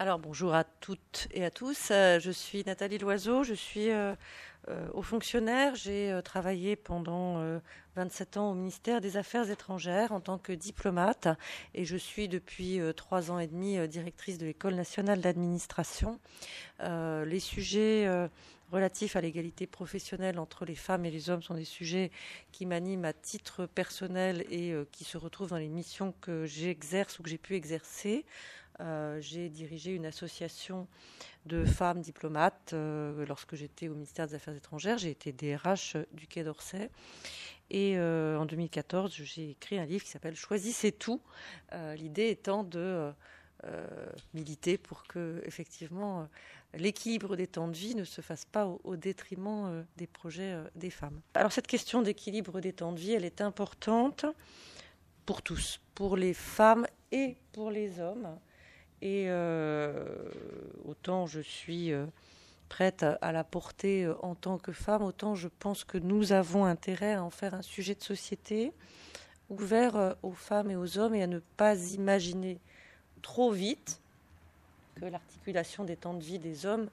Alors bonjour à toutes et à tous. Euh, je suis Nathalie Loiseau, je suis euh, euh, haut fonctionnaire. J'ai travaillé pendant 27 ans au ministère des Affaires étrangères en tant que diplomate et je suis depuis trois ans et demi directrice de l'École nationale d'administration. les sujets relatifs à l'égalité professionnelle entre les femmes et les hommes sont des sujets qui m'animent à titre personnel et qui se retrouvent dans les missions que j'exerce ou que j'ai pu exercer. Euh, j'ai dirigé une association de femmes diplomates euh, lorsque j'étais au ministère des Affaires étrangères. J'ai été DRH du Quai d'Orsay. Et euh, en 2014, j'ai écrit un livre qui s'appelle Choisissez tout. L'idée étant de militer pour que, effectivement, l'équilibre des temps de vie ne se fasse pas au, détriment des projets des femmes. Alors, cette question d'équilibre des temps de vie, elle est importante pour tous, pour les femmes et pour les hommes. Et euh, autant je suis euh, prête à, la porter euh, en tant que femme, autant je pense que nous avons intérêt à en faire un sujet de société ouvert aux femmes et aux hommes et à ne pas imaginer trop vite que l'articulation des temps de vie des hommes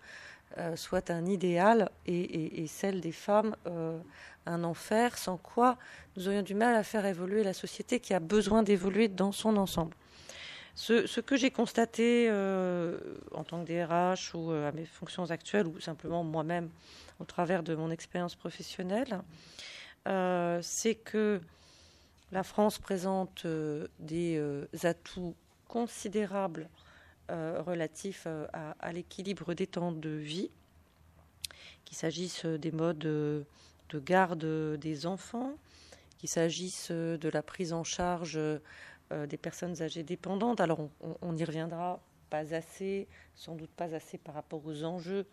soit un idéal et, celle des femmes un enfer, sans quoi nous aurions du mal à faire évoluer la société qui a besoin d'évoluer dans son ensemble. Ce, que j'ai constaté euh, en tant que DRH ou euh, à mes fonctions actuelles, ou simplement moi-même au travers de mon expérience professionnelle, euh, c'est que la France présente des atouts considérables relatifs à, l'équilibre des temps de vie, qu'il s'agisse des modes de garde des enfants, qu'il s'agisse de la prise en charge des personnes âgées dépendantes. Alors on, y reviendra pas assez, sans doute pas assez par rapport aux enjeux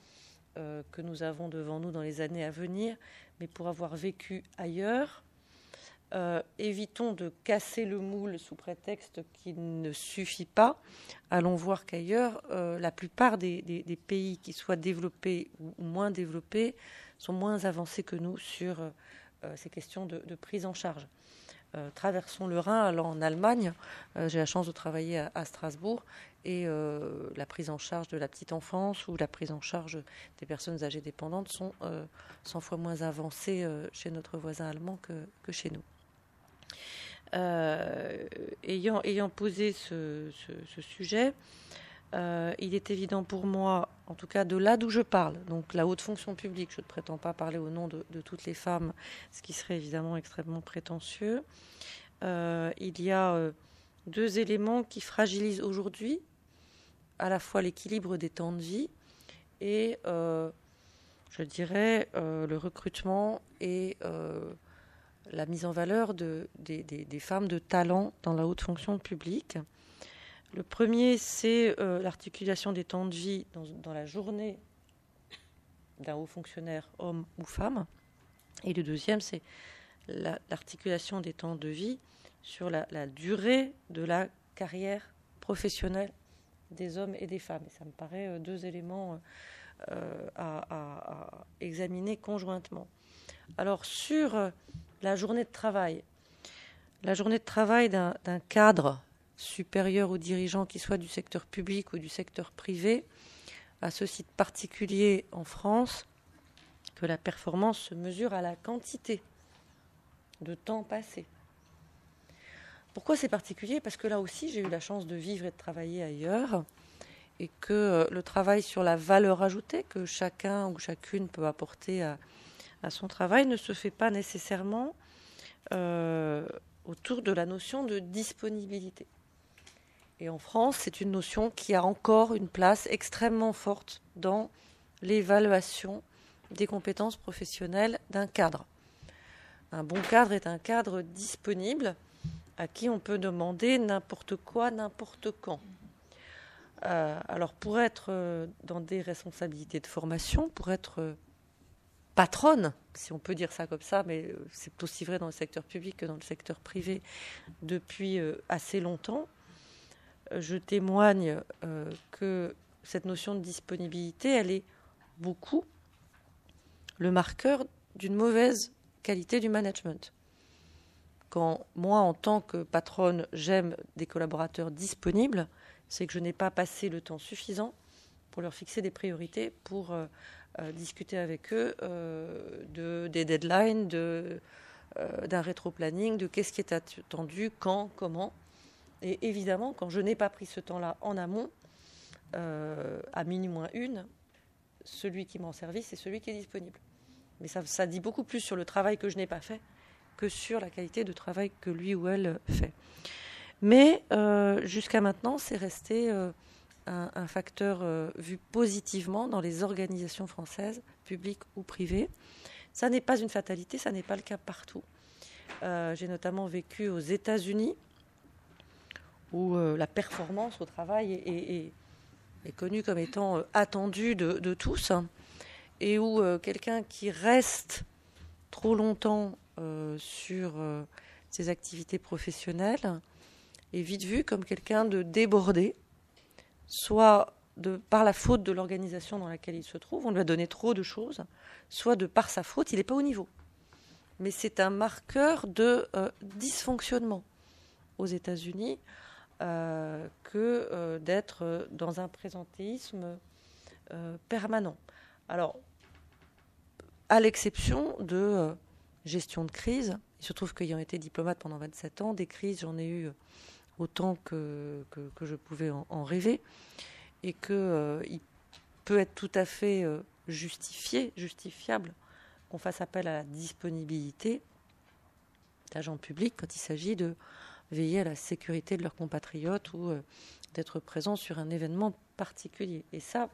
euh, que nous avons devant nous dans les années à venir, mais pour avoir vécu ailleurs, euh, évitons de casser le moule sous prétexte qu'il ne suffit pas. Allons voir qu'ailleurs, la plupart des, pays qui soient développés ou moins développés sont moins avancés que nous sur ces questions de prise en charge. Euh, traversons le Rhin, allant en Allemagne. Euh, j'ai la chance de travailler à, Strasbourg et euh, la prise en charge de la petite enfance ou la prise en charge des personnes âgées dépendantes sont 100 fois moins avancées chez notre voisin allemand que, chez nous. ayant, posé ce sujet, il est évident pour moi, en tout cas de là d'où je parle, donc la haute fonction publique, je ne prétends pas parler au nom de, toutes les femmes, ce qui serait évidemment extrêmement prétentieux. Euh, il y a euh, deux éléments qui fragilisent aujourd'hui à la fois l'équilibre des temps de vie et, je dirais, le recrutement et la mise en valeur des, femmes de talent dans la haute fonction publique. Le premier, c'est euh, l'articulation des temps de vie dans, la journée d'un haut fonctionnaire, homme ou femme. Et le deuxième, c'est l'articulation des temps de vie sur la, durée de la carrière professionnelle des hommes et des femmes. Et ça me paraît euh, deux éléments euh, à, examiner conjointement. Alors sur la journée de travail, la journée de travail d'un cadre supérieur aux dirigeants, qui soient du secteur public ou du secteur privé, à ce site particulier en France, que la performance se mesure à la quantité de temps passé. Pourquoi c'est particulier? Parce que là aussi, j'ai eu la chance de vivre et de travailler ailleurs, et que euh, le travail sur la valeur ajoutée que chacun ou chacune peut apporter à, son travail ne se fait pas nécessairement euh, autour de la notion de disponibilité. Et en France, c'est une notion qui a encore une place extrêmement forte dans l'évaluation des compétences professionnelles d'un cadre. Un bon cadre est un cadre disponible à qui on peut demander n'importe quoi, n'importe quand. Euh, alors pour être euh, dans des responsabilités de formation, pour être euh, patronne, si on peut dire ça comme ça, mais c'est aussi vrai dans le secteur public que dans le secteur privé depuis assez longtemps, je témoigne euh, que cette notion de disponibilité, elle est beaucoup le marqueur d'une mauvaise qualité du management. Quand moi, en tant que patronne, j'aime des collaborateurs disponibles, c'est que je n'ai pas passé le temps suffisant pour leur fixer des priorités, pour discuter avec eux de, des deadlines, de, d'un rétro-planning, de qu'est-ce qui est attendu, quand, comment. Et évidemment, quand je n'ai pas pris ce temps-là en amont, à minuit moins une, celui qui m'en service, c'est celui qui est disponible. Mais ça, dit beaucoup plus sur le travail que je n'ai pas fait que sur la qualité de travail que lui ou elle fait. Mais euh, jusqu'à maintenant, c'est resté euh, un, facteur euh, vu positivement dans les organisations françaises, publiques ou privées. Ça n'est pas une fatalité, ça n'est pas le cas partout. J'ai notamment vécu aux États-Unis, où la performance au travail est, est connu comme étant euh, attendu de, tous, et où euh, quelqu'un qui reste trop longtemps euh, sur ses activités professionnelles est vite vu comme quelqu'un de débordé, soit par la faute de l'organisation dans laquelle il se trouve, on lui a donné trop de choses, soit de par sa faute, il n'est pas au niveau. Mais c'est un marqueur de dysfonctionnement aux États-Unis. Euh, que euh, d'être dans un présentéisme euh, permanent. Alors, à l'exception de gestion de crise, il se trouve qu'ayant été diplomate pendant 27 ans, des crises, j'en ai eu autant que, que, je pouvais en, rêver, et qu'il peut être tout à fait justifié, justifiable qu'on fasse appel à la disponibilité d'agents publics quand il s'agit de veiller à la sécurité de leurs compatriotes ou euh, d'être présents sur un événement particulier. Et ça,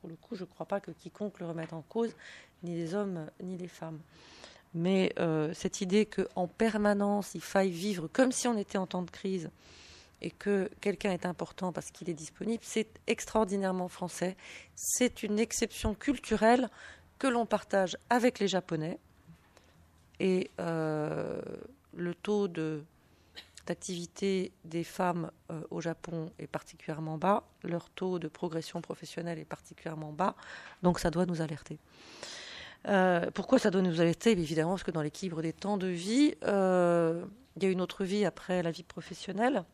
pour le coup, je ne crois pas que quiconque le remette en cause, ni les hommes ni les femmes. Mais euh, cette idée qu'en permanence, il faille vivre comme si on était en temps de crise et que quelqu'un est important parce qu'il est disponible, c'est extraordinairement français. C'est une exception culturelle que l'on partage avec les Japonais. Et euh, le taux de d'activité des femmes euh, au Japon est particulièrement bas, leur taux de progression professionnelle est particulièrement bas, donc ça doit nous alerter. Euh, pourquoi ça doit nous alerter? Évidemment, parce que dans l'équilibre des temps de vie, euh, il y a une autre vie après la vie professionnelle.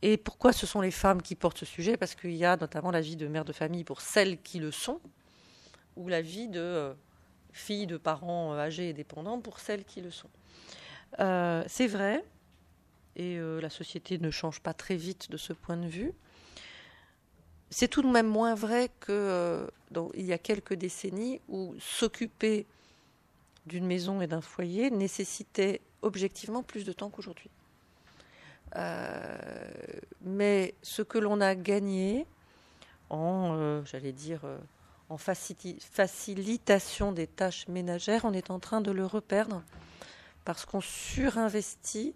Et pourquoi ce sont les femmes qui portent ce sujet? Parce qu'il y a notamment la vie de mère de famille pour celles qui le sont, ou la vie de filles de parents âgés et dépendants pour celles qui le sont. Euh, c'est vrai, et euh, la société ne change pas très vite de ce point de vue. C'est tout de même moins vrai que euh, il y a quelques décennies où s'occuper d'une maison et d'un foyer nécessitait objectivement plus de temps qu'aujourd'hui. mais ce que l'on a gagné en, en facilitation des tâches ménagères, on est en train de le reperdre parce qu'on surinvestit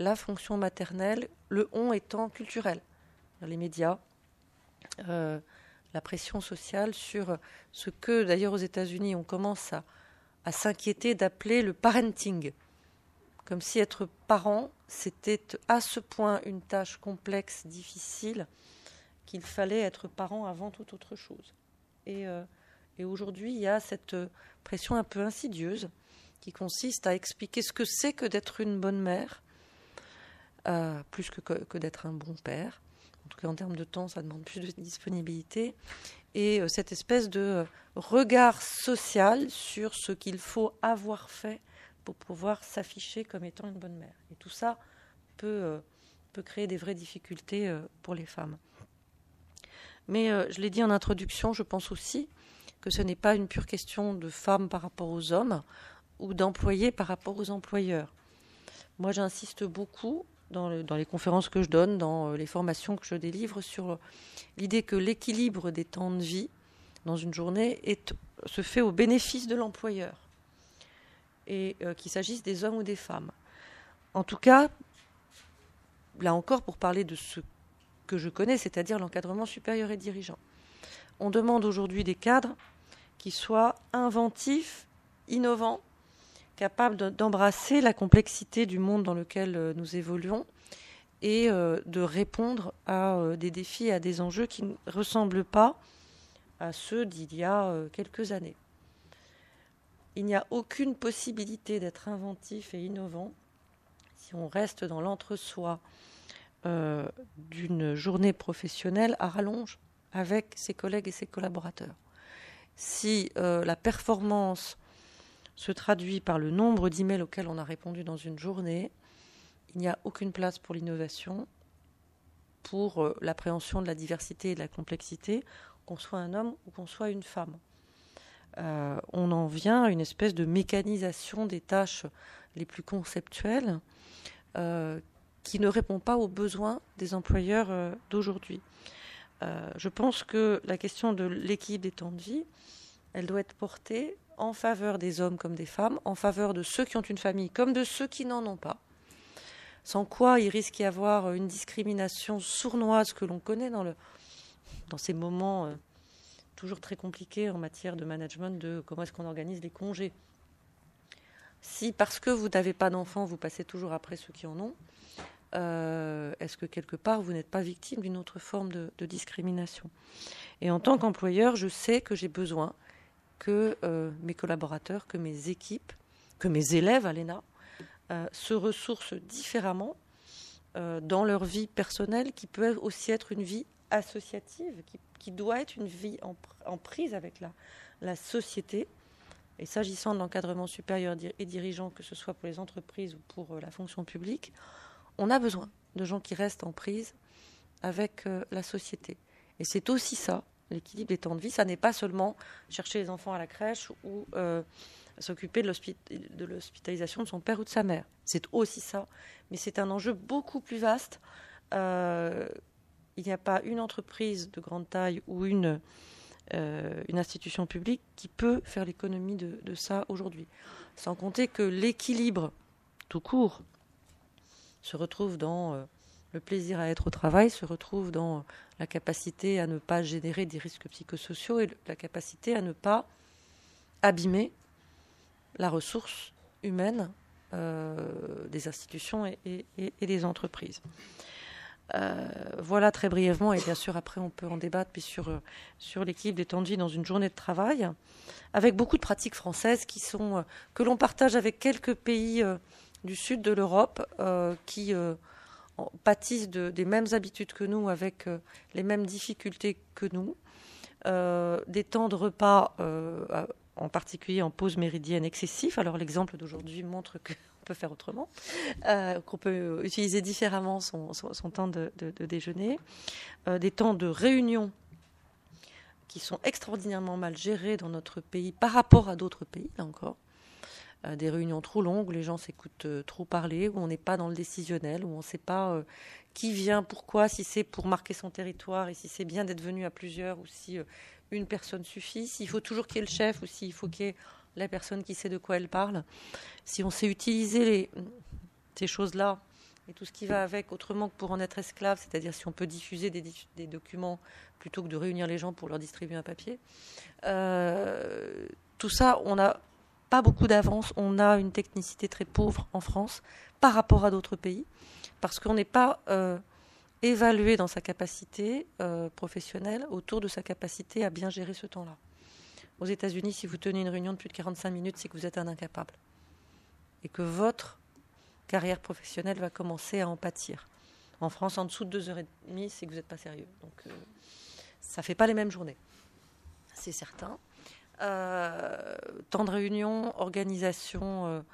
la fonction maternelle, le on étant culturel. Les médias, euh, la pression sociale sur ce que, d'ailleurs, aux États-Unis, on commence à, s'inquiéter d'appeler le parenting. Comme si être parent, c'était à ce point une tâche complexe, difficile, qu'il fallait être parent avant toute autre chose. Et, euh, et aujourd'hui, il y a cette pression un peu insidieuse qui consiste à expliquer ce que c'est que d'être une bonne mère, euh, plus que, d'être un bon père. En tout cas, en termes de temps, ça demande plus de disponibilité. Et euh, cette espèce de euh, regard social sur ce qu'il faut avoir fait pour pouvoir s'afficher comme étant une bonne mère. Et tout ça peut, peut créer des vraies difficultés pour les femmes. Mais je l'ai dit en introduction, je pense aussi que ce n'est pas une pure question de femmes par rapport aux hommes ou d'employés par rapport aux employeurs. Moi, j'insiste beaucoup dans, les conférences que je donne, dans euh, les formations que je délivre, sur l'idée que l'équilibre des temps de vie dans une journée se fait au bénéfice de l'employeur, et euh, qu'il s'agisse des hommes ou des femmes. En tout cas, là encore, pour parler de ce que je connais, c'est-à-dire l'encadrement supérieur et dirigeant. On demande aujourd'hui des cadres qui soient inventifs, innovants, capable d'embrasser la complexité du monde dans lequel euh, nous évoluons et euh, de répondre à euh, des défis, à des enjeux qui ne ressemblent pas à ceux d'il y a quelques années. Il n'y a aucune possibilité d'être inventif et innovant si on reste dans l'entre-soi d'une journée professionnelle à rallonge avec ses collègues et ses collaborateurs. Si la performance se traduit par le nombre d'emails auxquels on a répondu dans une journée, il n'y a aucune place pour l'innovation, pour euh, l'appréhension de la diversité et de la complexité, qu'on soit un homme ou qu'on soit une femme. Euh, on en vient à une espèce de mécanisation des tâches les plus conceptuelles euh, qui ne répond pas aux besoins des employeurs d'aujourd'hui. je pense que la question de l'équilibre des temps de vie, elle doit être portée en faveur des hommes comme des femmes, en faveur de ceux qui ont une famille comme de ceux qui n'en ont pas sans quoi il risque d'y avoir une discrimination sournoise que l'on connaît dans, ces moments euh, toujours très compliqués en matière de management de comment est-ce qu'on organise les congés. Si parce que vous n'avez pas d'enfants, vous passez toujours après ceux qui en ont, euh, est-ce que quelque part vous n'êtes pas victime d'une autre forme de, discrimination? Et en tant qu'employeur, je sais que j'ai besoin que euh, mes collaborateurs, que mes équipes, que mes élèves à l'ENA euh, se ressourcent différemment euh, dans leur vie personnelle, qui peut aussi être une vie associative, qui, doit être une vie en, prise avec la, société. Et s'agissant de l'encadrement supérieur et dirigeant, que ce soit pour les entreprises ou pour la fonction publique, on a besoin de gens qui restent en prise avec la société. Et c'est aussi ça, l'équilibre des temps de vie. Ça n'est pas seulement chercher les enfants à la crèche ou s'occuper de l'hospitalisation de son père ou de sa mère. C'est aussi ça, mais c'est un enjeu beaucoup plus vaste. Euh, il n'y a pas une entreprise de grande taille ou une, euh, institution publique qui peut faire l'économie de, ça aujourd'hui. Sans compter que l'équilibre tout court se retrouve dans euh, le plaisir à être au travail, se retrouve dans la capacité à ne pas générer des risques psychosociaux et la capacité à ne pas abîmer la ressource humaine euh, des institutions et, des entreprises. Euh, voilà très brièvement, et bien sûr après on peut en débattre sur, sur de vie dans une journée de travail, avec beaucoup de pratiques françaises qui sont, que l'on partage avec quelques pays euh, du sud de l'Europe qui pâtissent de, des mêmes habitudes que nous, avec les mêmes difficultés que nous. des temps de repas en particulier en pause méridienne excessif. Alors l'exemple d'aujourd'hui montre qu'on peut faire autrement, euh, qu'on peut utiliser différemment son, temps de, déjeuner. Euh, des temps de réunion qui sont extraordinairement mal gérés dans notre pays par rapport à d'autres pays, là encore. Euh, des réunions trop longues où les gens s'écoutent trop parler, où on n'est pas dans le décisionnel, où on ne sait pas qui vient, pourquoi, si c'est pour marquer son territoire et si c'est bien d'être venu à plusieurs ou si une personne suffit, s'il faut toujours qu'il y ait le chef ou s'il faut qu'il y ait la personne qui sait de quoi elle parle. Si on sait utiliser ces choses-là et tout ce qui va avec autrement que pour en être esclave, c'est-à-dire si on peut diffuser des, documents plutôt que de réunir les gens pour leur distribuer un papier, euh, tout ça, on n'a pas beaucoup d'avance, on a une technicité très pauvre en France par rapport à d'autres pays, parce qu'on n'est pas... Euh, évaluer dans sa capacité euh, professionnelle autour de sa capacité à bien gérer ce temps-là. Aux États-Unis, si vous tenez une réunion de plus de 45 minutes, c'est que vous êtes un incapable. Et que votre carrière professionnelle va commencer à en pâtir. En France, en dessous de 2h30, c'est que vous n'êtes pas sérieux. Donc, euh, ça ne fait pas les mêmes journées. C'est certain. Euh, temps de réunion, organisation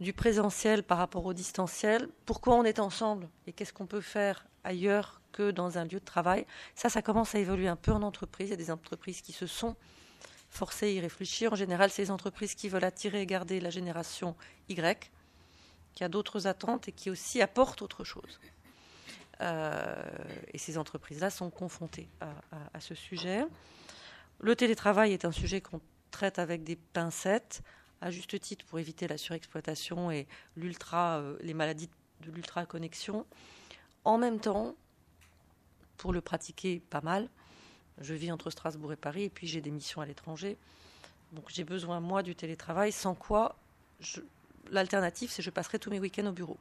du présentiel par rapport au distanciel. Pourquoi on est ensemble et qu'est-ce qu'on peut faire ailleurs que dans un lieu de travail? Ça, ça commence à évoluer un peu en entreprise. Il y a des entreprises qui se sont forcées à y réfléchir. En général, c'est les entreprises qui veulent attirer et garder la génération Y, qui a d'autres attentes et qui aussi apportent autre chose. Euh, et ces entreprises-là sont confrontées à, ce sujet. Le télétravail est un sujet qu'on traite avec des pincettes, à juste titre pour éviter la surexploitation et l'ultra, euh, les maladies de l'ultra-connexion. En même temps, pour le pratiquer pas mal, je vis entre Strasbourg et Paris et puis j'ai des missions à l'étranger. Donc j'ai besoin, moi, du télétravail, sans quoi l'alternative, c'est que je passerai tous mes week-ends au bureau.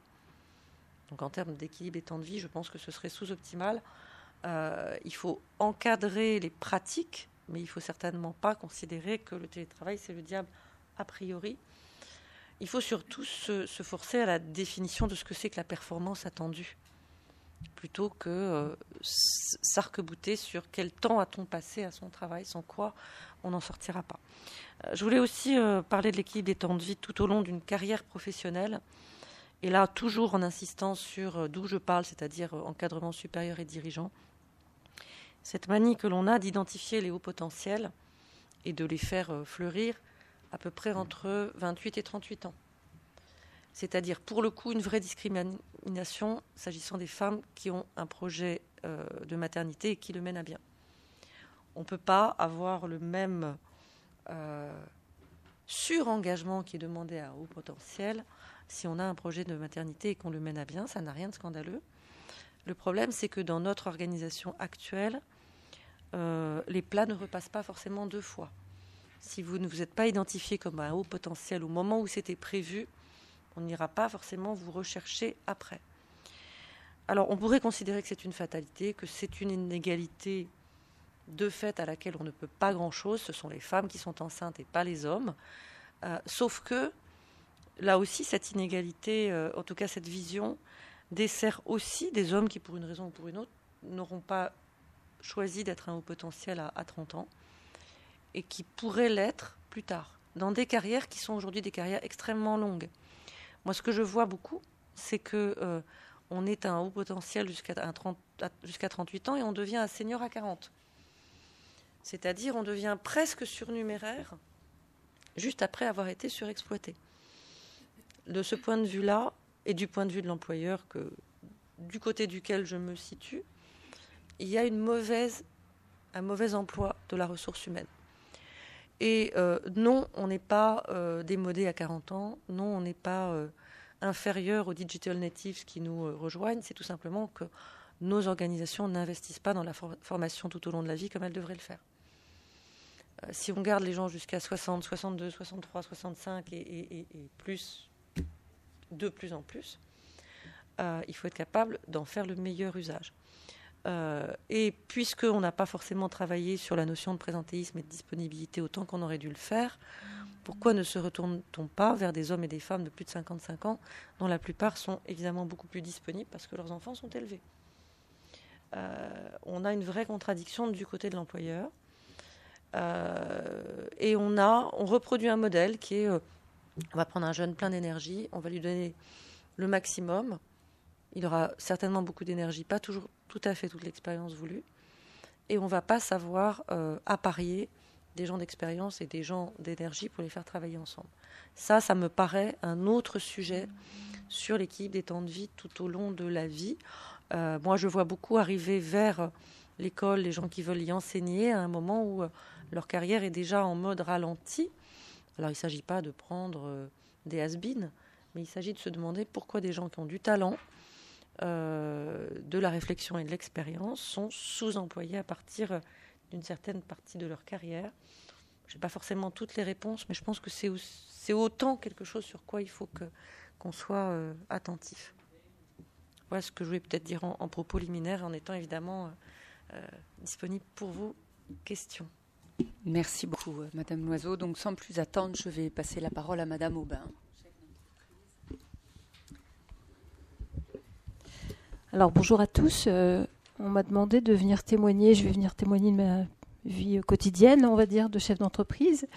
Donc en termes d'équilibre et temps de vie, je pense que ce serait sous-optimal. Euh, il faut encadrer les pratiques, mais il faut certainement pas considérer que le télétravail, c'est le diable a priori. Il faut surtout se forcer à la définition de ce que c'est que la performance attendue plutôt que euh, s'arc-bouter sur quel temps a-t-on passé à son travail, sans quoi on n'en sortira pas. Euh, je voulais aussi euh, parler de l'équilibre des temps de vie tout au long d'une carrière professionnelle. Et là, toujours en insistant sur d'où je parle, c'est-à-dire encadrement supérieur et dirigeant. Cette manie que l'on a d'identifier les hauts potentiels et de les faire fleurir à peu près entre 28 et 38 ans c'est-à-dire pour le coup une vraie discrimination s'agissant des femmes qui ont un projet euh, de maternité et qui le mènent à bien. On ne peut pas avoir le même euh, surengagement qui est demandé à haut potentiel si on a un projet de maternité et qu'on le mène à bien, ça n'a rien de scandaleux. Le problème, c'est que dans notre organisation actuelle, euh, les plats ne repassent pas forcément deux fois. Si vous ne vous êtes pas identifié comme un haut potentiel au moment où c'était prévu, on n'ira pas forcément vous rechercher après. Alors on pourrait considérer que c'est une fatalité, que c'est une inégalité de fait à laquelle on ne peut pas grand-chose. Ce sont les femmes qui sont enceintes et pas les hommes. Euh, sauf que là aussi, cette inégalité, euh, en tout cas cette vision, dessert aussi des hommes qui, pour une raison ou pour une autre, n'auront pas choisi d'être un haut potentiel à, à 30 ans et qui pourraient l'être plus tard, dans des carrières qui sont aujourd'hui des carrières extrêmement longues. Moi, ce que je vois beaucoup, c'est que euh, on est un haut potentiel jusqu'à 38 ans et on devient un senior à 40. C'est-à-dire, on devient presque surnuméraire juste après avoir été surexploité. De ce point de vue-là, et du point de vue de l'employeur, du côté duquel je me situe, il y a une un mauvais emploi de la ressource humaine. Et euh, non, on n'est pas euh, démodé à 40 ans, non, on n'est pas euh, inférieur aux digital natives qui nous rejoignent, c'est tout simplement que nos organisations n'investissent pas dans la formation tout au long de la vie comme elles devraient le faire. si on garde les gens jusqu'à 60, 62, 63, 65 et, plus, de plus en plus, il faut être capable d'en faire le meilleur usage. Euh, et puisqu'on n'a pas forcément travaillé sur la notion de présentéisme et de disponibilité autant qu'on aurait dû le faire, pourquoi ne se retourne-t-on pas vers des hommes et des femmes de plus de 55 ans, dont la plupart sont évidemment beaucoup plus disponibles parce que leurs enfants sont élevés? Euh, On a une vraie contradiction du côté de l'employeur. Euh, et on a, on reproduit un modèle qui est, on va prendre un jeune plein d'énergie, on va lui donner le maximum, il aura certainement beaucoup d'énergie, pas toujours tout à fait toute l'expérience voulue. Et on ne va pas savoir euh, apparier des gens d'expérience et des gens d'énergie pour les faire travailler ensemble. Ça, ça me paraît un autre sujet sur l'équipe des temps de vie tout au long de la vie. Euh, moi, je vois beaucoup arriver vers l'école les gens qui veulent y enseigner à un moment où euh, leur carrière est déjà en mode ralenti. Alors, il ne s'agit pas de prendre des has mais il s'agit de se demander pourquoi des gens qui ont du talent, euh, de la réflexion et de l'expérience sont sous-employés à partir d'une certaine partie de leur carrière. Je n'ai pas forcément toutes les réponses, mais je pense que c'est autant quelque chose sur quoi il faut qu'on soit euh, attentif. Voilà ce que je voulais peut-être dire en, propos liminaire, en étant évidemment euh, disponible pour vos questions. Merci beaucoup, Madame Loiseau. Donc, sans plus attendre, je vais passer la parole à Madame Aubin. Alors bonjour à tous. Euh, on m'a demandé de venir témoigner. Je vais venir témoigner de ma vie quotidienne, on va dire, de chef d'entreprise.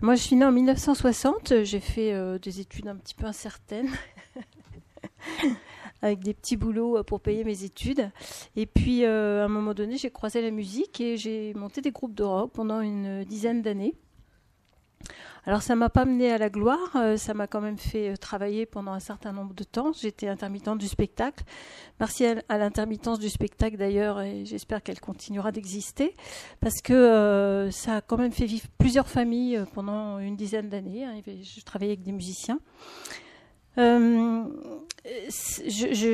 Moi, je suis née en 1960. J'ai fait euh, des études un petit peu incertaines. avec des petits boulots euh, pour payer mes études. Et puis, à un moment donné, j'ai croisé la musique et j'ai monté des groupes de rock pendant une dizaine d'années. Alors ça m'a pas mené à la gloire, euh, ça m'a quand même fait euh, travailler pendant un certain nombre de temps. J'étais intermittente du spectacle. Merci à, l'intermittence du spectacle d'ailleurs, et j'espère qu'elle continuera d'exister, parce que euh, ça a quand même fait vivre plusieurs familles pendant une dizaine d'années. Hein. Je travaillais avec des musiciens. Je,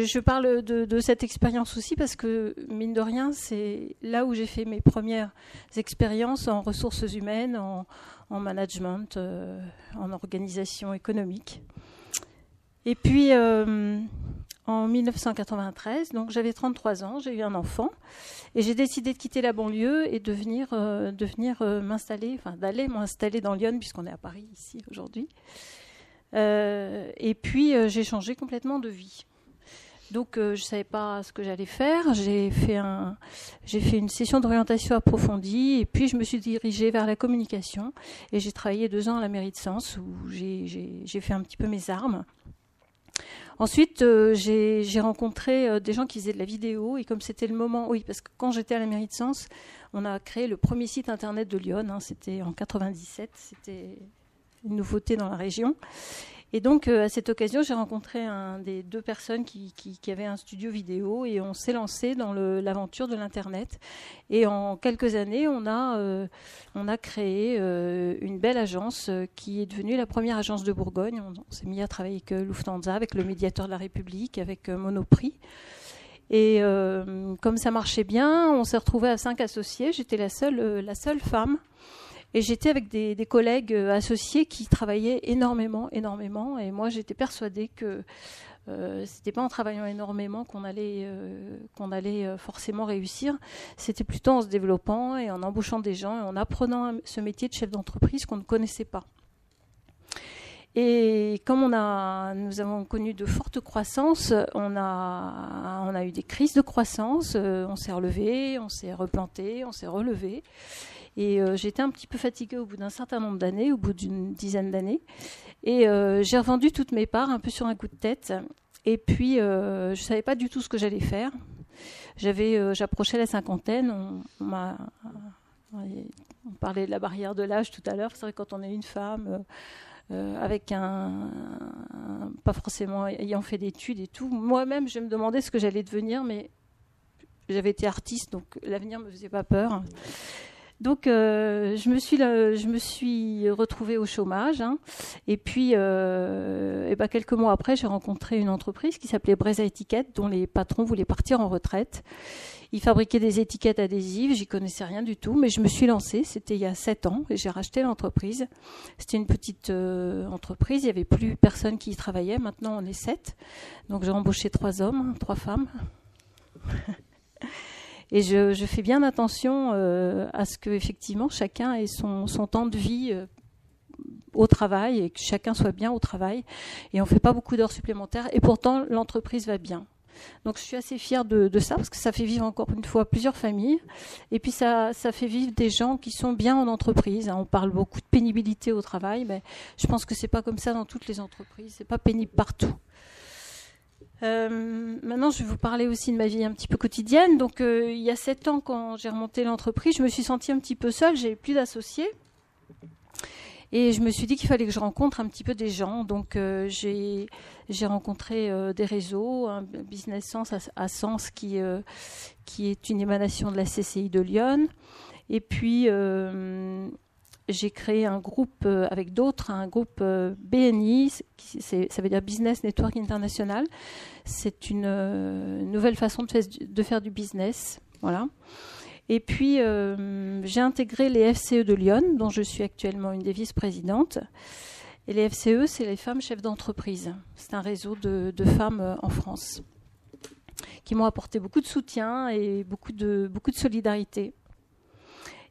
je, parle de, cette expérience aussi parce que, mine de rien, c'est là où j'ai fait mes premières expériences en ressources humaines, en, en management, euh, en organisation économique. Et puis, euh, en 1993, donc j'avais 33 ans, j'ai eu un enfant, et j'ai décidé de quitter la banlieue et de venir, euh, de venir m'installer, enfin d'aller m'installer dans Lyon, puisqu'on est à Paris ici aujourd'hui. Et puis, j'ai changé complètement de vie. Donc je ne savais pas ce que j'allais faire. J'ai fait, un, j'ai fait une session d'orientation approfondie et puis je me suis dirigée vers la communication et j'ai travaillé deux ans à la mairie de Sens où j'ai fait un petit peu mes armes. Ensuite, euh, j'ai rencontré euh, des gens qui faisaient de la vidéo et comme c'était le moment, oui, parce que quand j'étais à la mairie de Sens, on a créé le premier site internet de Lyon. Hein, c'était en 97, c'était une nouveauté dans la région. Et donc, euh, à cette occasion, j'ai rencontré un des deux personnes qui, qui, avaient un studio vidéo et on s'est lancé dans l'aventure de l'Internet. Et en quelques années, on a, euh, on a créé euh, une belle agence qui est devenue la première agence de Bourgogne. On, s'est mis à travailler avec Lufthansa, avec le médiateur de la République, avec Monoprix. Et comme ça marchait bien, on s'est retrouvé à cinq associés. J'étais la seule, la seule femme et j'étais avec des, collègues euh, associés qui travaillaient énormément, énormément. Et moi, j'étais persuadée que euh, c'était pas en travaillant énormément qu'on allait, euh, qu'on allait euh, forcément réussir. C'était plutôt en se développant et en embauchant des gens et en apprenant ce métier de chef d'entreprise qu'on ne connaissait pas. Et comme on a, nous avons connu de fortes croissances, on a, on a eu des crises de croissance, on s'est relevé, on s'est replanté, on s'est relevé. Et euh, j'étais un petit peu fatiguée au bout d'un certain nombre d'années, au bout d'une dizaine d'années. Et euh, j'ai revendu toutes mes parts un peu sur un coup de tête. Et puis, euh, je ne savais pas du tout ce que j'allais faire. J'avais, j'approchais la cinquantaine. On, parlait de la barrière de l'âge tout à l'heure. C'est vrai quand on est une femme. avec un, pas forcément ayant fait d'études et tout. Moi-même, je me demandais ce que j'allais devenir, mais j'avais été artiste, donc l'avenir me faisait pas peur. Donc, euh, je, me suis, je me suis retrouvée au chômage. Hein. et puis, euh, et ben, quelques mois après, j'ai rencontré une entreprise qui s'appelait Breza Étiquette, dont les patrons voulaient partir en retraite. Ils fabriquaient des étiquettes adhésives, j'y connaissais rien du tout, mais je me suis lancée, c'était il y a sept ans, et j'ai racheté l'entreprise. C'était une petite euh, entreprise, il n'y avait plus personne qui y travaillait, maintenant on est sept. Donc j'ai embauché trois hommes, trois femmes. Et je, fais bien attention euh, à ce que effectivement chacun ait son, temps de vie euh, au travail et que chacun soit bien au travail. Et on ne fait pas beaucoup d'heures supplémentaires. Et pourtant, l'entreprise va bien. Donc je suis assez fière de, ça parce que ça fait vivre encore une fois plusieurs familles. Et puis ça, fait vivre des gens qui sont bien en entreprise. Hein. On parle beaucoup de pénibilité au travail, mais je pense que c'est pas comme ça dans toutes les entreprises. C'est pas pénible partout. Euh, maintenant, je vais vous parler aussi de ma vie un petit peu quotidienne. Donc, euh, il y a sept ans, quand j'ai remonté l'entreprise, je me suis sentie un petit peu seule. J'ai plus d'associés. Et je me suis dit qu'il fallait que je rencontre un petit peu des gens. Donc, euh, j'ai rencontré des réseaux, un Business Sense à, à Sens qui, qui est une émanation de la CCI de Lyon. Et puis, j'ai créé un groupe euh, avec d'autres, un groupe euh, BNI, ça veut dire Business Network International. C'est une euh, nouvelle façon de, faire du business. Voilà. Et puis, j'ai intégré les FCE de Lyon, dont je suis actuellement une des vice-présidentes. Et les FCE, c'est les femmes chefs d'entreprise. C'est un réseau de, femmes en France qui m'ont apporté beaucoup de soutien et beaucoup de solidarité.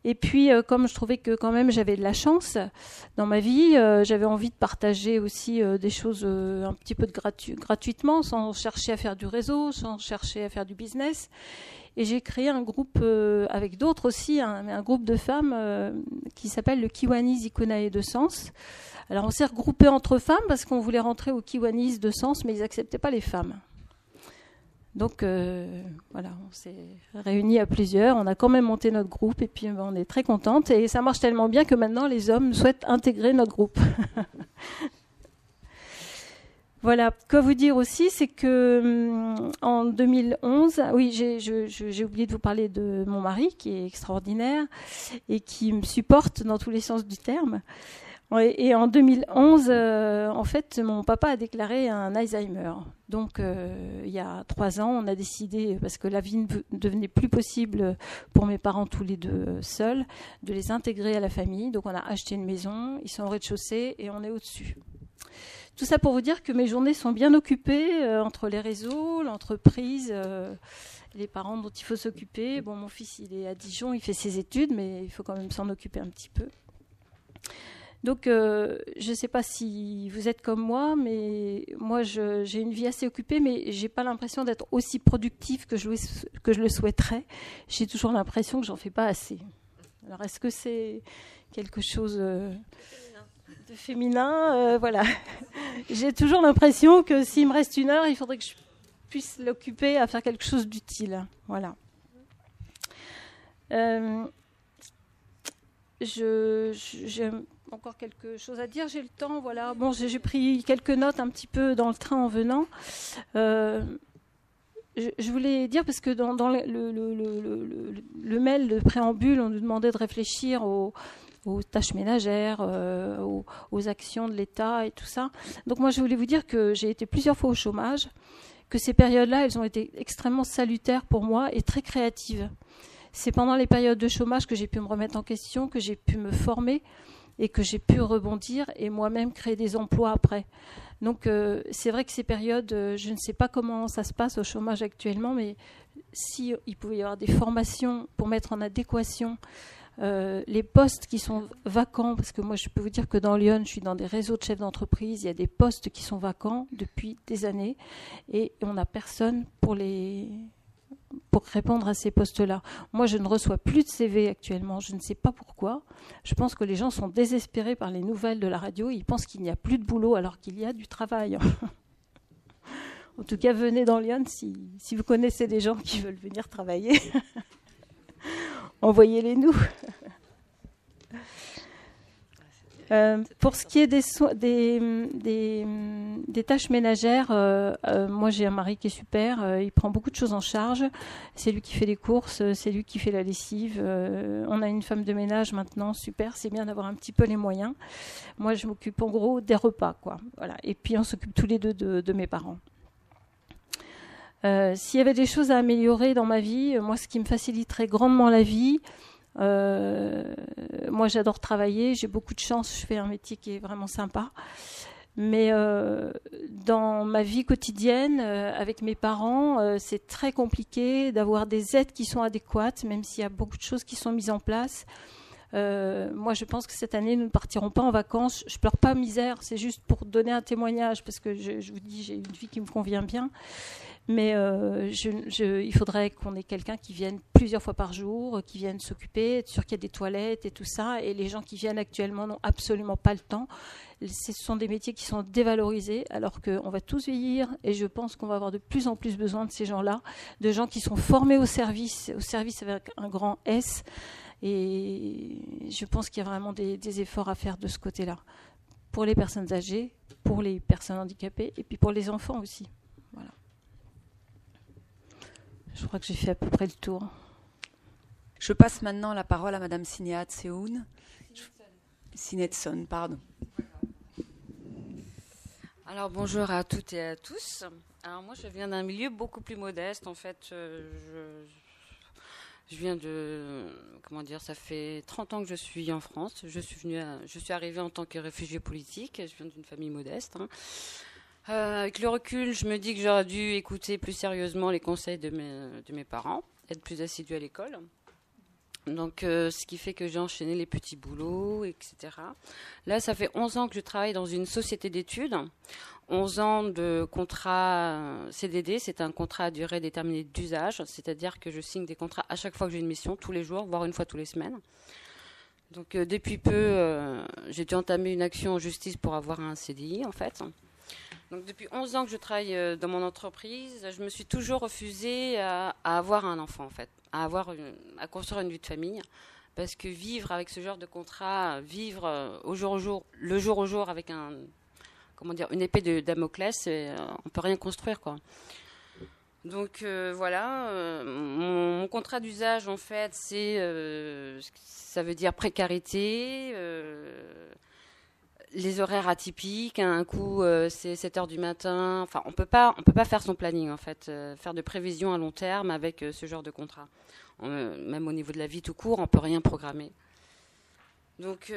Et puis, euh, comme je trouvais que quand même j'avais de la chance dans ma vie, euh, j'avais envie de partager aussi euh, des choses un petit peu gratuitement, sans chercher à faire du réseau, sans chercher à faire du business. Et j'ai créé un groupe avec d'autres aussi, un, groupe de femmes qui s'appelle le Kiwanis Ikonae de Sens. Alors on s'est regroupé entre femmes parce qu'on voulait rentrer au Kiwanis de Sens, mais ils n'acceptaient pas les femmes. Donc euh, voilà, on s'est réunis à plusieurs, on a quand même monté notre groupe et puis ben, on est très contente et ça marche tellement bien que maintenant les hommes souhaitent intégrer notre groupe. voilà, quoi vous dire aussi, c'est que hum, en 2011, oui, j'ai oublié de vous parler de mon mari qui est extraordinaire et qui me supporte dans tous les sens du terme. Et en 2011, euh, en fait, mon papa a déclaré un Alzheimer. Donc, euh, il y a trois ans, on a décidé, parce que la vie ne devenait plus possible pour mes parents tous les deux seuls, de les intégrer à la famille. Donc, on a acheté une maison, ils sont au rez-de-chaussée et on est au-dessus. Tout ça pour vous dire que mes journées sont bien occupées euh, entre les réseaux, l'entreprise, les parents dont il faut s'occuper. Bon, mon fils, il est à Dijon, il fait ses études, mais il faut quand même s'en occuper un petit peu. Donc, je ne sais pas si vous êtes comme moi, mais moi, j'ai une vie assez occupée, mais j'ai pas l'impression d'être aussi productive que je, je le souhaiterais. J'ai toujours l'impression que j'en fais pas assez. Alors, est-ce que c'est quelque chose de féminin Voilà. j'ai toujours l'impression que s'il me reste une heure, il faudrait que je puisse l'occuper à faire quelque chose d'utile. Voilà. Euh, j'ai encore quelque chose à dire. J'ai le temps, voilà. Bon, j'ai pris quelques notes un petit peu dans le train en venant. Euh, je, voulais dire parce que dans, le, le, mail de préambule, on nous demandait de réfléchir aux, tâches ménagères, euh, aux, actions de l'État et tout ça. Donc moi, je voulais vous dire que j'ai été plusieurs fois au chômage que ces périodes-là, elles ont été extrêmement salutaires pour moi et très créatives. C'est pendant les périodes de chômage que j'ai pu me remettre en question, que j'ai pu me former et que j'ai pu rebondir et moi-même créer des emplois après. Donc euh, c'est vrai que ces périodes, euh, je ne sais pas comment ça se passe au chômage actuellement, mais s'il pouvait y avoir des formations pour mettre en adéquation euh, les postes qui sont vacants, parce que moi je peux vous dire que dans Lyon, je suis dans des réseaux de chefs d'entreprise, il y a des postes qui sont vacants depuis des années et on n'a personne pour les pour répondre à ces postes-là. Moi, je ne reçois plus de CV actuellement. Je ne sais pas pourquoi. Je pense que les gens sont désespérés par les nouvelles de la radio. Ils pensent qu'il n'y a plus de boulot alors qu'il y a du travail. en tout cas, venez dans Lyon si, si vous connaissez des gens qui veulent venir travailler. envoyez-les nous. Euh, pour ce qui est des, des, des, tâches ménagères, euh, euh, moi j'ai un mari qui est super, il prend beaucoup de choses en charge. C'est lui qui fait les courses, c'est lui qui fait la lessive. on a une femme de ménage maintenant, super, c'est bien d'avoir un petit peu les moyens. Moi je m'occupe en gros des repas, quoi. Voilà. Et puis on s'occupe tous les deux de mes parents. Euh, s'il y avait des choses à améliorer dans ma vie, euh, moi, ce qui me faciliterait grandement la vie, euh, moi, j'adore travailler, j'ai beaucoup de chance, je fais un métier qui est vraiment sympa. Mais dans ma vie quotidienne, avec mes parents, c'est très compliqué d'avoir des aides qui sont adéquates, même s'il y a beaucoup de choses qui sont mises en place. Moi, je pense que cette année, nous ne partirons pas en vacances. Je pleure pas misère, c'est juste pour donner un témoignage, parce que je, vous dis, j'ai une vie qui me convient bien. Mais euh, il faudrait qu'on ait quelqu'un qui vienne plusieurs fois par jour, qui vienne s'occuper, être sûr qu'il y a des toilettes et tout ça. Et les gens qui viennent actuellement n'ont absolument pas le temps. Ce sont des métiers qui sont dévalorisés, alors qu'on va tous vieillir. Et je pense qu'on va avoir de plus en plus besoin de ces gens-là, de gens qui sont formés au service, au service avec un grand S. Et je pense qu'il y a vraiment des, des efforts à faire de ce côté-là, pour les personnes âgées, pour les personnes handicapées, et puis pour les enfants aussi. Je crois que j'ai fait à peu près le tour. Je passe maintenant la parole à Madame Sinéat Seoun. Sinetson, pardon. Alors bonjour à toutes et à tous. Alors moi je viens d'un milieu beaucoup plus modeste. En fait, euh, je, je, viens de comment dire, ça fait 30 ans que je suis en France. Je suis venue, je suis arrivée en tant que réfugiée politique. Je viens d'une famille modeste. Hein. Euh, avec le recul, je me dis que j'aurais dû écouter plus sérieusement les conseils de mes, de mes parents, être plus assidue à l'école. Donc, euh, ce qui fait que j'ai enchaîné les petits boulots, etc. Là, ça fait 11 ans que je travaille dans une société d'études. 11 ans de contrat CDD, c'est un contrat à durée déterminée d'usage, c'est-à-dire que je signe des contrats à chaque fois que j'ai une mission, tous les jours, voire une fois tous les semaines. Donc, euh, depuis peu, j'ai dû entamer une action en justice pour avoir un CDI, en fait. Donc depuis 11 ans que je travaille euh, dans mon entreprise, je me suis toujours refusée à, avoir un enfant en fait, à avoir à construire une vie de famille parce que vivre avec ce genre de contrat, vivre euh, au jour au jour, le jour au jour avec un comment dire une épée de Damoclès, euh, on peut rien construire quoi. Donc voilà, mon, contrat d'usage en fait, c'est ça veut dire précarité les horaires atypiques, un coup euh, c'est 7 heures du matin. Enfin, on peut pas, on peut pas faire son planning en fait, euh, faire de prévisions à long terme avec euh, ce genre de contrat. même au niveau de la vie tout court, on peut rien programmer. Donc,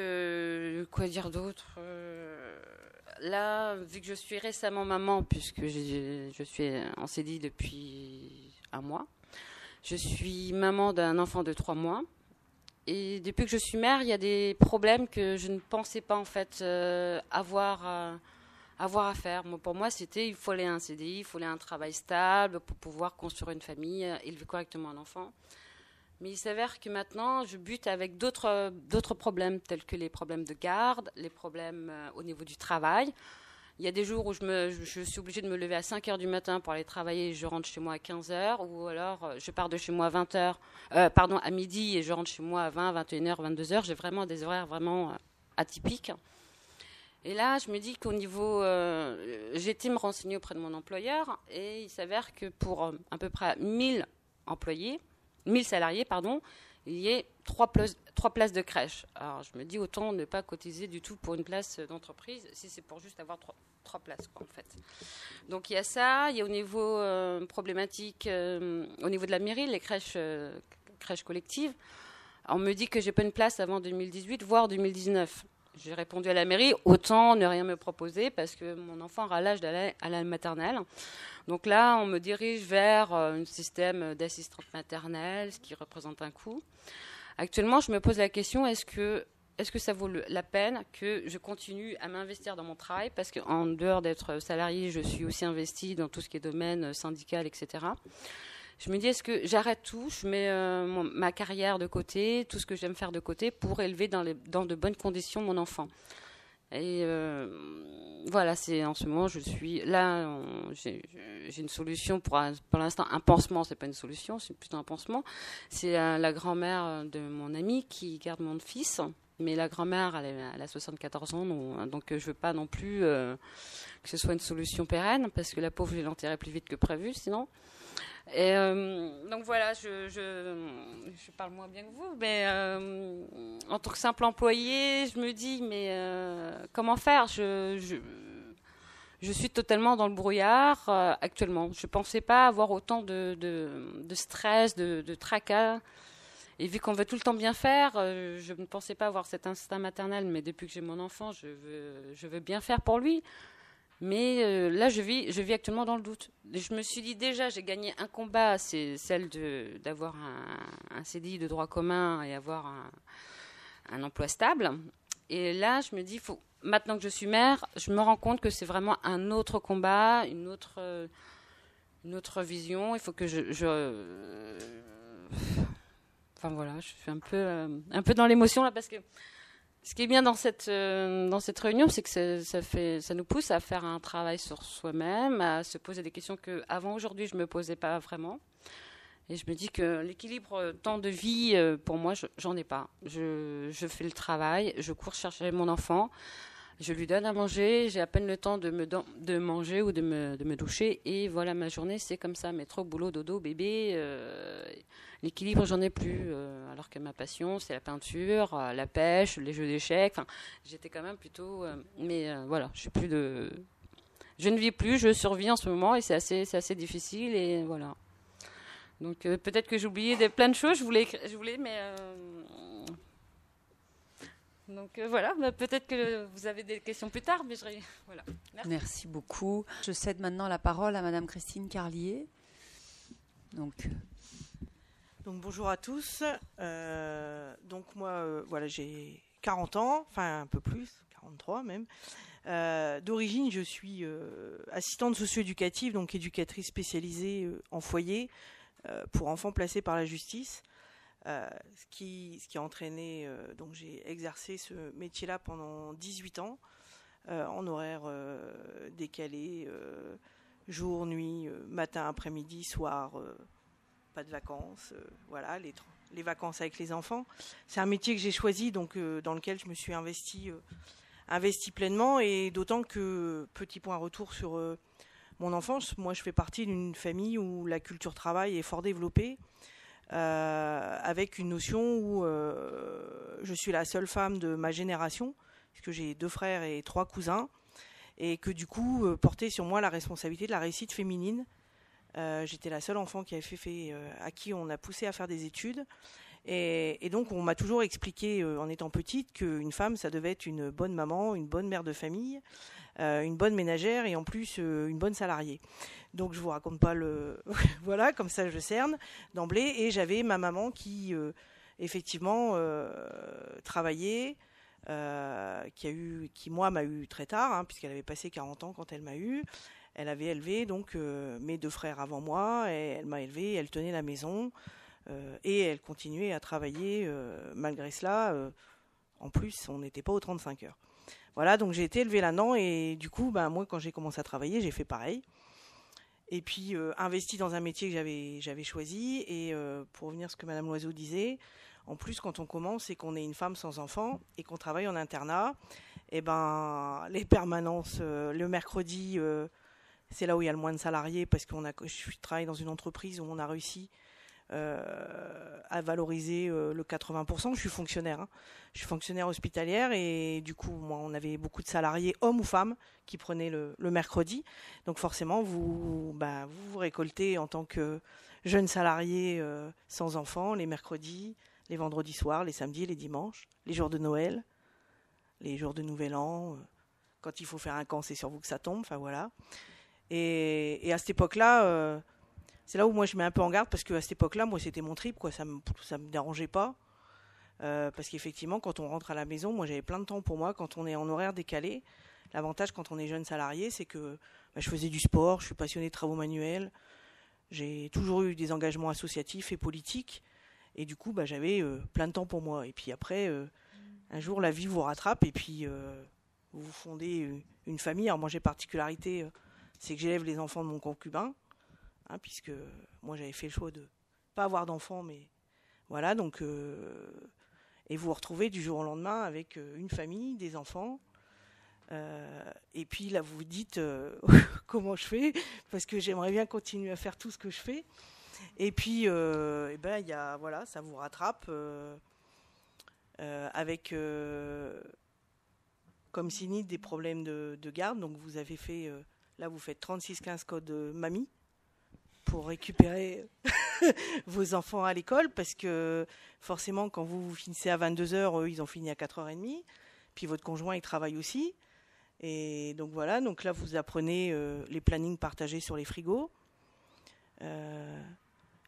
quoi dire d'autre Là, vu que je suis récemment maman, puisque je suis en CDI depuis un mois, je suis maman d'un enfant de 3 mois Depuis que je suis mère, il y a des problèmes que je ne pensais pas en fait euh, avoir, euh, avoir à faire. pour moi, c'était il fallait un CDI, il fallait un travail stable pour pouvoir construire une famille, élever correctement un enfant. Mais il s'avère que maintenant, je bute avec d'autres problèmes, tels que les problèmes de garde, les problèmes au niveau du travail. Il y a des jours où je, suis obligée de me lever à 5 heures du matin pour aller travailler et je rentre chez moi à 15 heures, ou alors euh, je pars de chez moi à 20 heures, euh, pardon, à midi et je rentre chez moi à 20, 21 heures, 22 heures. J'ai vraiment des horaires vraiment euh, atypiques. Et là, je me dis qu'au niveau, j'ai été me renseigner auprès de mon employeur et il s'avère que pour à peu près 1000 employés, 1000 salariés, pardon, il y ait trois places, de crèche. Alors je me dis autant ne pas cotiser du tout pour une place d'entreprise si c'est pour juste avoir trois, places en fait. Donc il y a ça, il y a au niveau euh, problématique, euh, au niveau de la mairie, les crèches, euh, crèches collectives. On me dit que j'ai pas une place avant 2018, voire 2019. J'ai répondu à la mairie, autant ne rien me proposer parce que mon enfant aura l'âge d'aller à la maternelle. Donc là, on me dirige vers un système d'assistante maternelle, ce qui représente un coût. Actuellement, je me pose la question est-ce que est-ce que ça vaut la peine que je continue à m'investir dans mon travail? Parce qu'en dehors d'être salarié, je suis aussi investie dans tout ce qui est domaine syndical, etc. Je me dis, est-ce que j'arrête tout, je mets euh, ma carrière de côté, tout ce que j'aime faire de côté, pour élever dans, de bonnes conditions mon enfant et euh, voilà, c'est en ce moment, je suis là, j'ai une solution pour, pour l'instant, un pansement, c'est pas une solution, c'est plutôt un pansement. C'est euh, la grand-mère de mon ami qui garde mon fils, mais la grand-mère, elle, a 74 ans, donc, je veux pas non plus que ce soit une solution pérenne, parce que la pauvre, je l'enterrer plus vite que prévu, sinon. Et euh, donc voilà, je, parle moins bien que vous, mais euh, en tant que simple employé, je me dis, mais euh, comment faire? Je, suis totalement dans le brouillard actuellement. Je ne pensais pas avoir autant de, stress, de, tracas. Et vu qu'on veut tout le temps bien faire, je ne pensais pas avoir cet instinct maternel, mais depuis que j'ai mon enfant, je veux bien faire pour lui. Mais euh, là, je vis, je vis actuellement dans le doute. Je me suis dit déjà, j'ai gagné un combat, c'est celle d'avoir un, un, CDI de droit commun et avoir un, emploi stable. Et là, je me dis, faut, maintenant que je suis mère, je me rends compte que c'est vraiment un autre combat, une autre, euh, une autre vision. Il faut que je, je enfin voilà, je suis un peu, euh, un peu dans l'émotion là parce que ce qui est bien dans cette, euh, dans cette réunion, c'est que ça, fait, ça nous pousse à faire un travail sur soi-même, à se poser des questions que avant aujourd'hui je ne me posais pas vraiment. Et je me dis que l'équilibre euh, temps de vie, euh, pour moi, j'en ai pas. Je, je, fais le travail, je cours chercher mon enfant, je lui donne à manger, j'ai à peine le temps de, me de manger ou de me, de me doucher, et voilà ma journée, c'est comme ça, métro, boulot, dodo, bébé. L'équilibre, j'en ai plus. Euh, alors que ma passion, c'est la peinture, euh, la pêche, les jeux d'échecs. Enfin, j'étais quand même plutôt. Euh, mais voilà, je suis plus de. Je ne vis plus, je survis en ce moment et c'est assez, c'est assez difficile et voilà. Donc peut-être que j'ai oublié de, plein de choses. Je voulais, je voulais, mais. Donc voilà, bah, peut-être que vous avez des questions plus tard, mais je voilà. Merci. Merci. beaucoup. Je cède maintenant la parole à Madame Christine Carlier. Donc donc bonjour à tous. Euh, donc moi, euh, voilà, j'ai 40 ans, enfin un peu plus, 43 même. Euh, d'origine, je suis assistante socio-éducative, donc éducatrice spécialisée en foyer pour enfants placés par la justice. Ce, qui, ce qui a entraîné, donc j'ai exercé ce métier-là pendant 18 ans, en horaire décalé, jour, nuit, matin, après-midi, soir pas de vacances, euh, voilà, les, les, vacances avec les enfants. C'est un métier que j'ai choisi, donc euh, dans lequel je me suis investi, euh, investi pleinement, et d'autant que petit point retour sur mon enfance, moi je fais partie d'une famille où la culture travail est fort développée. Avec une notion où je suis la seule femme de ma génération, puisque j'ai deux frères et trois cousins, et que du coup portait sur moi la responsabilité de la réussite féminine euh, j'étais la seule enfant qui avait fait, euh, à qui on a poussé à faire des études. Et, donc, on m'a toujours expliqué, euh, en étant petite, qu'une femme, ça devait être une bonne maman, une bonne mère de famille, une bonne ménagère et en plus une bonne salariée. Donc, je vous raconte pas le. voilà, comme ça, je cerne d'emblée. Et j'avais ma maman qui effectivement travaillé, qui a eu, qui moi m'a eu très tard, hein, puisqu'elle avait passé 40 ans quand elle m'a eu. Elle avait élevé donc mes deux frères avant moi, et elle m'a élevé, elle tenait la maison. et elle continuait à travailler malgré cela. en plus, on n'était pas aux 35 heures. Voilà, donc j'ai été élevée là-dedans et du coup, ben, moi, quand j'ai commencé à travailler, j'ai fait pareil. Et puis, euh, investi dans un métier que j'avais, choisi. Et euh, pour revenir à ce que Madame Loiseau disait, en plus, quand on commence et qu'on est une femme sans enfant et qu'on travaille en internat, et eh ben, les permanences, euh, le mercredi, c'est là où il y a le moins de salariés parce que je travaille dans une entreprise où on a réussi euh, à valoriser euh, le 80%. Je suis fonctionnaire. Hein. Je suis fonctionnaire hospitalière et du coup, moi, on avait beaucoup de salariés, hommes ou femmes, qui prenaient le, mercredi. Donc forcément, vous, bah, vous, vous récoltez en tant que jeune salarié euh, sans enfants les mercredis, les vendredis soirs, les samedis, les dimanches, les jours de Noël, les jours de Nouvel An. quand il faut faire un camp, c'est sur vous que ça tombe. Enfin voilà. Et à cette époque-là, c'est là où moi je mets un peu en garde parce qu'à cette époque-là, moi c'était mon trip, quoi. Ça me, ça me dérangeait pas. Euh, parce qu'effectivement, quand on rentre à la maison, moi j'avais plein de temps pour moi. Quand on est en horaire décalé, l'avantage quand on est jeune salarié, c'est que bah, je faisais du sport, je suis passionné de travaux manuels, j'ai toujours eu des engagements associatifs et politiques, et du coup, bah, j'avais euh, plein de temps pour moi. Et puis après, euh, un jour, la vie vous rattrape, et puis vous fondez une famille. Alors moi, j'ai particularité, c'est que j'élève les enfants de mon concubin. Hein, puisque moi j'avais fait le choix de pas avoir d'enfants, mais voilà, donc euh, et vous vous retrouvez du jour au lendemain avec euh, une famille, des enfants. Euh, et puis là, vous vous dites comment je fais, parce que j'aimerais bien continuer à faire tout ce que je fais. Et puis, eh ben, y a, voilà, ça vous rattrape avec, comme Sinit, des problèmes de, de, garde. Donc, vous avez fait, là, vous faites 36-15 code mamie pour récupérer vos enfants à l'école parce que forcément quand vous, finissez à 22h, eux ils ont fini à 4h30, puis votre conjoint il travaille aussi. Et donc voilà, donc là vous apprenez euh, les plannings partagés sur les frigos. Euh,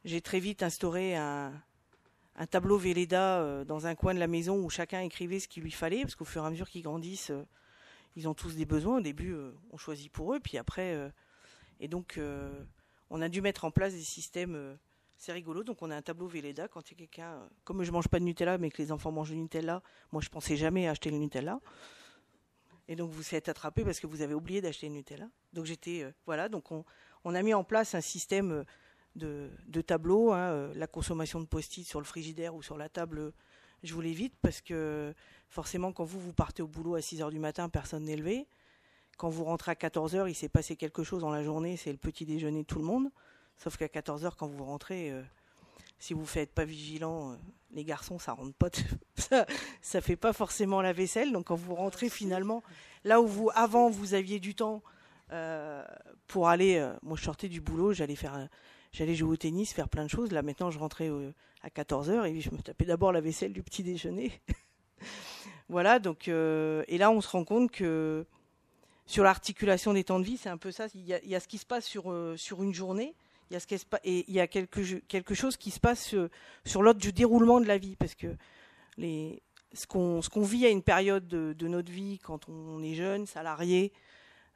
j'ai très vite instauré un, tableau Véleda euh, dans un coin de la maison où chacun écrivait ce qu'il lui fallait, parce qu'au fur et à mesure qu'ils grandissent, ils ont tous des besoins. Au début, on choisit pour eux, puis après, et donc on a dû mettre en place des systèmes. Euh, c'est rigolo, donc on a un tableau Véleda quand il quelqu'un. Euh, comme je mange pas de Nutella, mais que les enfants mangent du Nutella, moi je pensais jamais acheter le Nutella. Et donc vous êtes attrapé parce que vous avez oublié d'acheter le Nutella. Donc j'étais. Euh, voilà, donc on, a mis en place un système de, de tableaux, hein, la consommation de post-it sur le frigidaire ou sur la table, je vous l'évite parce que forcément quand vous, vous partez au boulot à 6 h du matin, personne n'est levé. Quand vous rentrez à 14h, il s'est passé quelque chose dans la journée, c'est le petit déjeuner de tout le monde. Sauf qu'à 14h, quand vous rentrez, euh, si vous ne faites pas vigilant, euh, les garçons, ça rentre pas, ça, ça fait pas forcément la vaisselle. Donc quand vous rentrez finalement, là où vous, avant, vous aviez du temps euh, pour aller, moi je sortais du boulot, j'allais faire, j'allais jouer au tennis, faire plein de choses. Là maintenant, je rentrais à 14h et je me tapais d'abord la vaisselle du petit déjeuner. voilà, donc et là on se rend compte que sur l'articulation des temps de vie, c'est un peu ça. Il y, a, ce qui se passe sur, euh, sur une journée, il y a et il y a quelque, chose qui se passe sur, l'autre du déroulement de la vie, parce que les, ce qu'on ce qu'on vit à une période de, notre vie, quand on est jeune, salarié,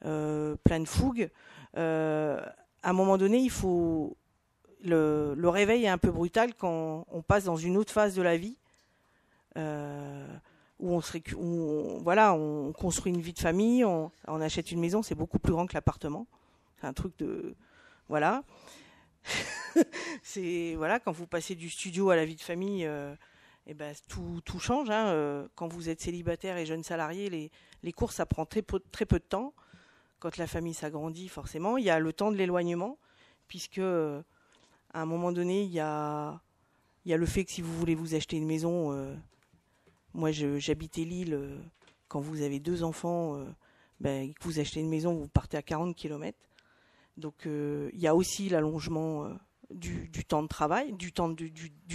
euh, plein de fougue, euh, à un moment donné, il faut le, le, réveil est un peu brutal quand on passe dans une autre phase de la vie. Euh, où on, voilà, on construit une vie de famille, on, achète une maison, c'est beaucoup plus grand que l'appartement. C'est un truc de, voilà. c'est voilà, quand vous passez du studio à la vie de famille, et euh, eh ben tout, tout change. Hein, euh, quand vous êtes célibataire et jeune salarié, les, les cours ça prend très peu, très peu de temps. Quand la famille s'agrandit, forcément, il y a le temps de l'éloignement, puisque à un moment donné, il y a, il y a le fait que si vous voulez vous acheter une maison, euh, moi, j'habitais Lille. Euh, quand vous avez deux enfants, euh, ben, que vous achetez une maison, vous partez à 40 km. Donc, euh, il y a aussi l'allongement du, temps de travail, du temps du,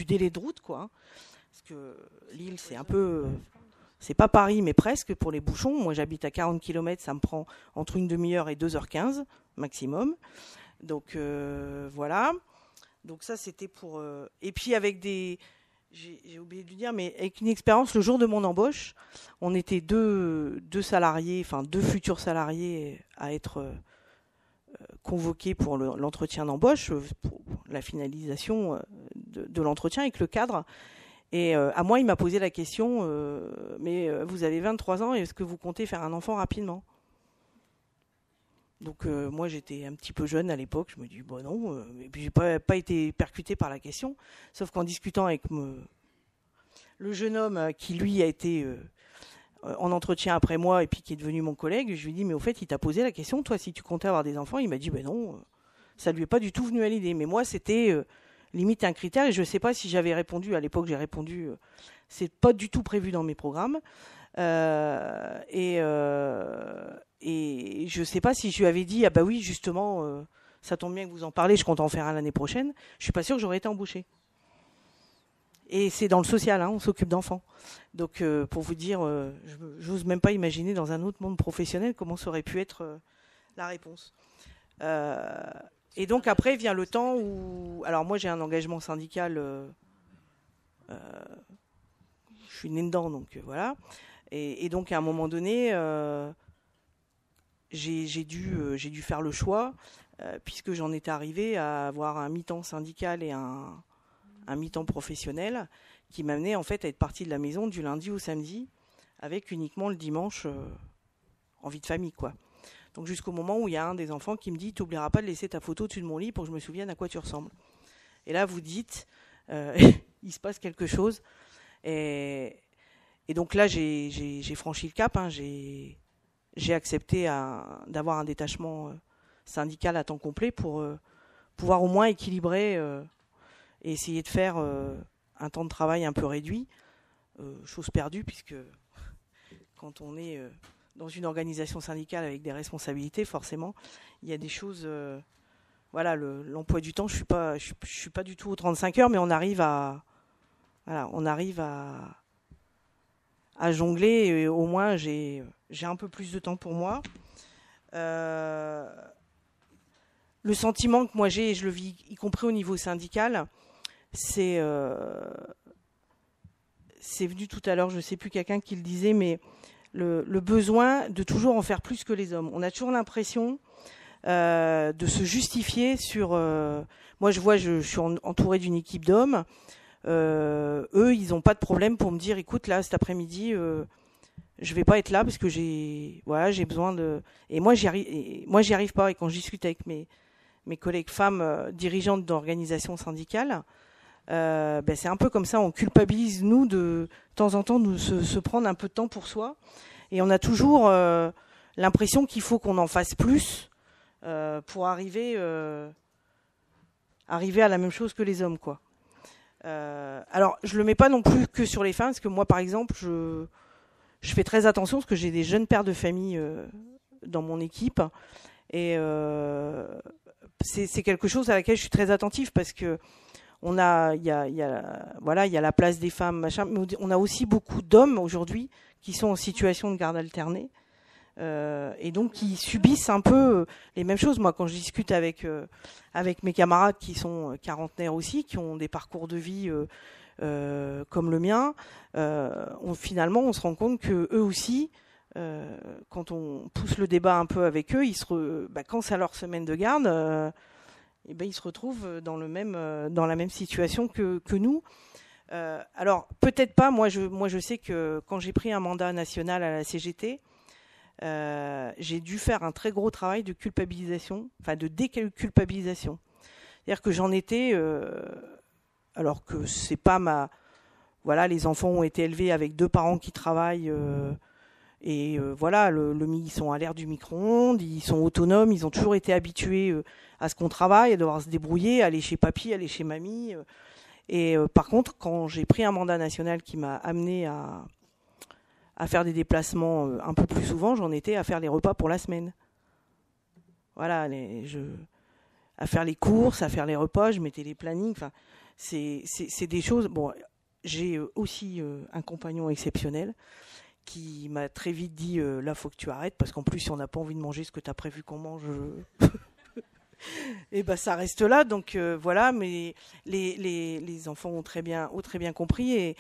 délai de route, quoi. Hein. Parce que Lille, c'est un peu, c'est pas Paris, mais presque pour les bouchons. Moi, j'habite à 40 km, ça me prend entre une demi-heure et 2h15 maximum. Donc voilà. Donc ça, c'était pour. Et puis avec des j'ai oublié de lui dire, mais avec une expérience, le jour de mon embauche, on était deux, deux salariés, enfin deux futurs salariés à être euh, convoqués pour l'entretien d'embauche, pour la finalisation de, de l'entretien avec le cadre. Et à moi, il m'a posé la question, mais vous avez 23 ans, est-ce que vous comptez faire un enfant rapidement? Donc euh, moi j'étais un petit peu jeune à l'époque, je me dis bon non, euh, et puis j'ai pas, pas été percuté par la question, sauf qu'en discutant avec le jeune homme euh, qui lui a été en entretien après moi et puis qui est devenu mon collègue, je lui dit mais au fait il t'a posé la question, toi si tu comptais avoir des enfants, il m'a dit ben non, ça lui est pas du tout venu à l'idée, mais moi c'était limite un critère et je sais pas si j'avais répondu. À l'époque j'ai répondu c'est pas du tout prévu dans mes programmes et et je ne sais pas si je lui avais dit, ah bah oui, justement, euh, ça tombe bien que vous en parlez, je compte en faire un l'année prochaine. Je suis pas sûre que j'aurais été embauchée. Et c'est dans le social, hein, on s'occupe d'enfants. Donc, euh, pour vous dire, euh, j'ose même pas imaginer dans un autre monde professionnel comment ça aurait pu être la réponse. et donc après vient le temps où, alors moi j'ai un engagement syndical, je suis née dedans, donc voilà. Et, donc à un moment donné j'ai dû, euh, j'ai dû faire le choix, euh, puisque j'en étais arrivé à avoir un mi-temps syndical et un, un mi-temps professionnel, qui m'amenait en fait à être partie de la maison du lundi au samedi, avec uniquement le dimanche euh, en vie de famille, quoi. Donc jusqu'au moment où il y a un des enfants qui me dit Tu n'oublieras pas de laisser ta photo au-dessus de mon lit pour que je me souvienne à quoi tu ressembles. Et là, vous dites Il se passe quelque chose. Et, et donc là, j'ai franchi le cap. Hein, j'ai accepté d'avoir un détachement euh, syndical à temps complet pour euh, pouvoir au moins équilibrer euh, et essayer de faire un temps de travail un peu réduit. chose perdue puisque quand on est dans une organisation syndicale avec des responsabilités, forcément, il y a des choses. voilà, l'emploi du temps, je suis pas, suis pas du tout aux 35 heures, mais on arrive à, voilà, on arrive à, à jongler. Et au moins, j'ai un peu plus de temps pour moi. Euh, le sentiment que moi j'ai, et je le vis y compris au niveau syndical, c'est euh, c'est venu tout à l'heure, je ne sais plus quelqu'un qui le disait, mais le, besoin de toujours en faire plus que les hommes. On a toujours l'impression euh, de se justifier sur. moi, je vois, je, suis entourée d'une équipe d'hommes. Eux, ils n'ont pas de problème pour me dire, écoute, là, cet après-midi, je vais pas être là parce que j'ai voilà j'ai besoin de et moi j'y arrive moi j'y arrive pas. Et quand je discute avec mes mes collègues femmes euh, dirigeantes d'organisations syndicales euh, ben c'est un peu comme ça. On culpabilise nous de, de temps en temps de se, se, prendre un peu de temps pour soi. Et on a toujours euh, l'impression qu'il faut qu'on en fasse plus euh, pour arriver euh, arriver à la même chose que les hommes quoi alors je le mets pas non plus que sur les femmes parce que moi par exemple je fais très attention parce que j'ai des jeunes pères de famille euh, dans mon équipe et euh, c'est quelque chose à laquelle je suis très attentive parce que on a, y a, y a, voilà, il y a la place des femmes, machin, mais on a aussi beaucoup d'hommes aujourd'hui qui sont en situation de garde alternée. Euh, et donc qui subissent un peu les mêmes choses. Moi, quand je discute avec euh, avec mes camarades qui sont quarantenaires aussi, qui ont des parcours de vie euh, euh, comme le mien, euh, finalement, on se rend compte que eux aussi, euh, quand on pousse le débat un peu avec eux, ils se bah, quand c'est leur semaine de garde, eh ben, ils se retrouvent dans, le même, dans la même situation que, nous. alors peut-être pas. Moi, moi, je sais que quand j'ai pris un mandat national à la CGT, j'ai dû faire un très gros travail de culpabilisation, enfin de déculpabilisation. C'est-à-dire que j'en étais alors que c'est pas ma voilà les enfants ont été élevés avec deux parents qui travaillent euh, et euh, voilà le, ils sont à l'ère du micro-ondes ils sont autonomes ils ont toujours été habitués euh, à ce qu'on travaille à devoir se débrouiller aller chez papy aller chez mamie et par contre quand j'ai pris un mandat national qui m'a amené à à faire des déplacements un peu plus souvent j'en étais à faire les repas pour la semaine voilà à faire les courses à faire les repas je mettais les plannings enfin c'est des choses. Bon, j'ai euh, aussi euh, un compagnon exceptionnel qui m'a très vite dit euh, là faut que tu arrêtes parce qu'en plus si on n'a pas envie de manger ce que tu as prévu qu'on mange et ben ça reste là. Donc voilà, mais les, enfants ont très bien, ont très bien compris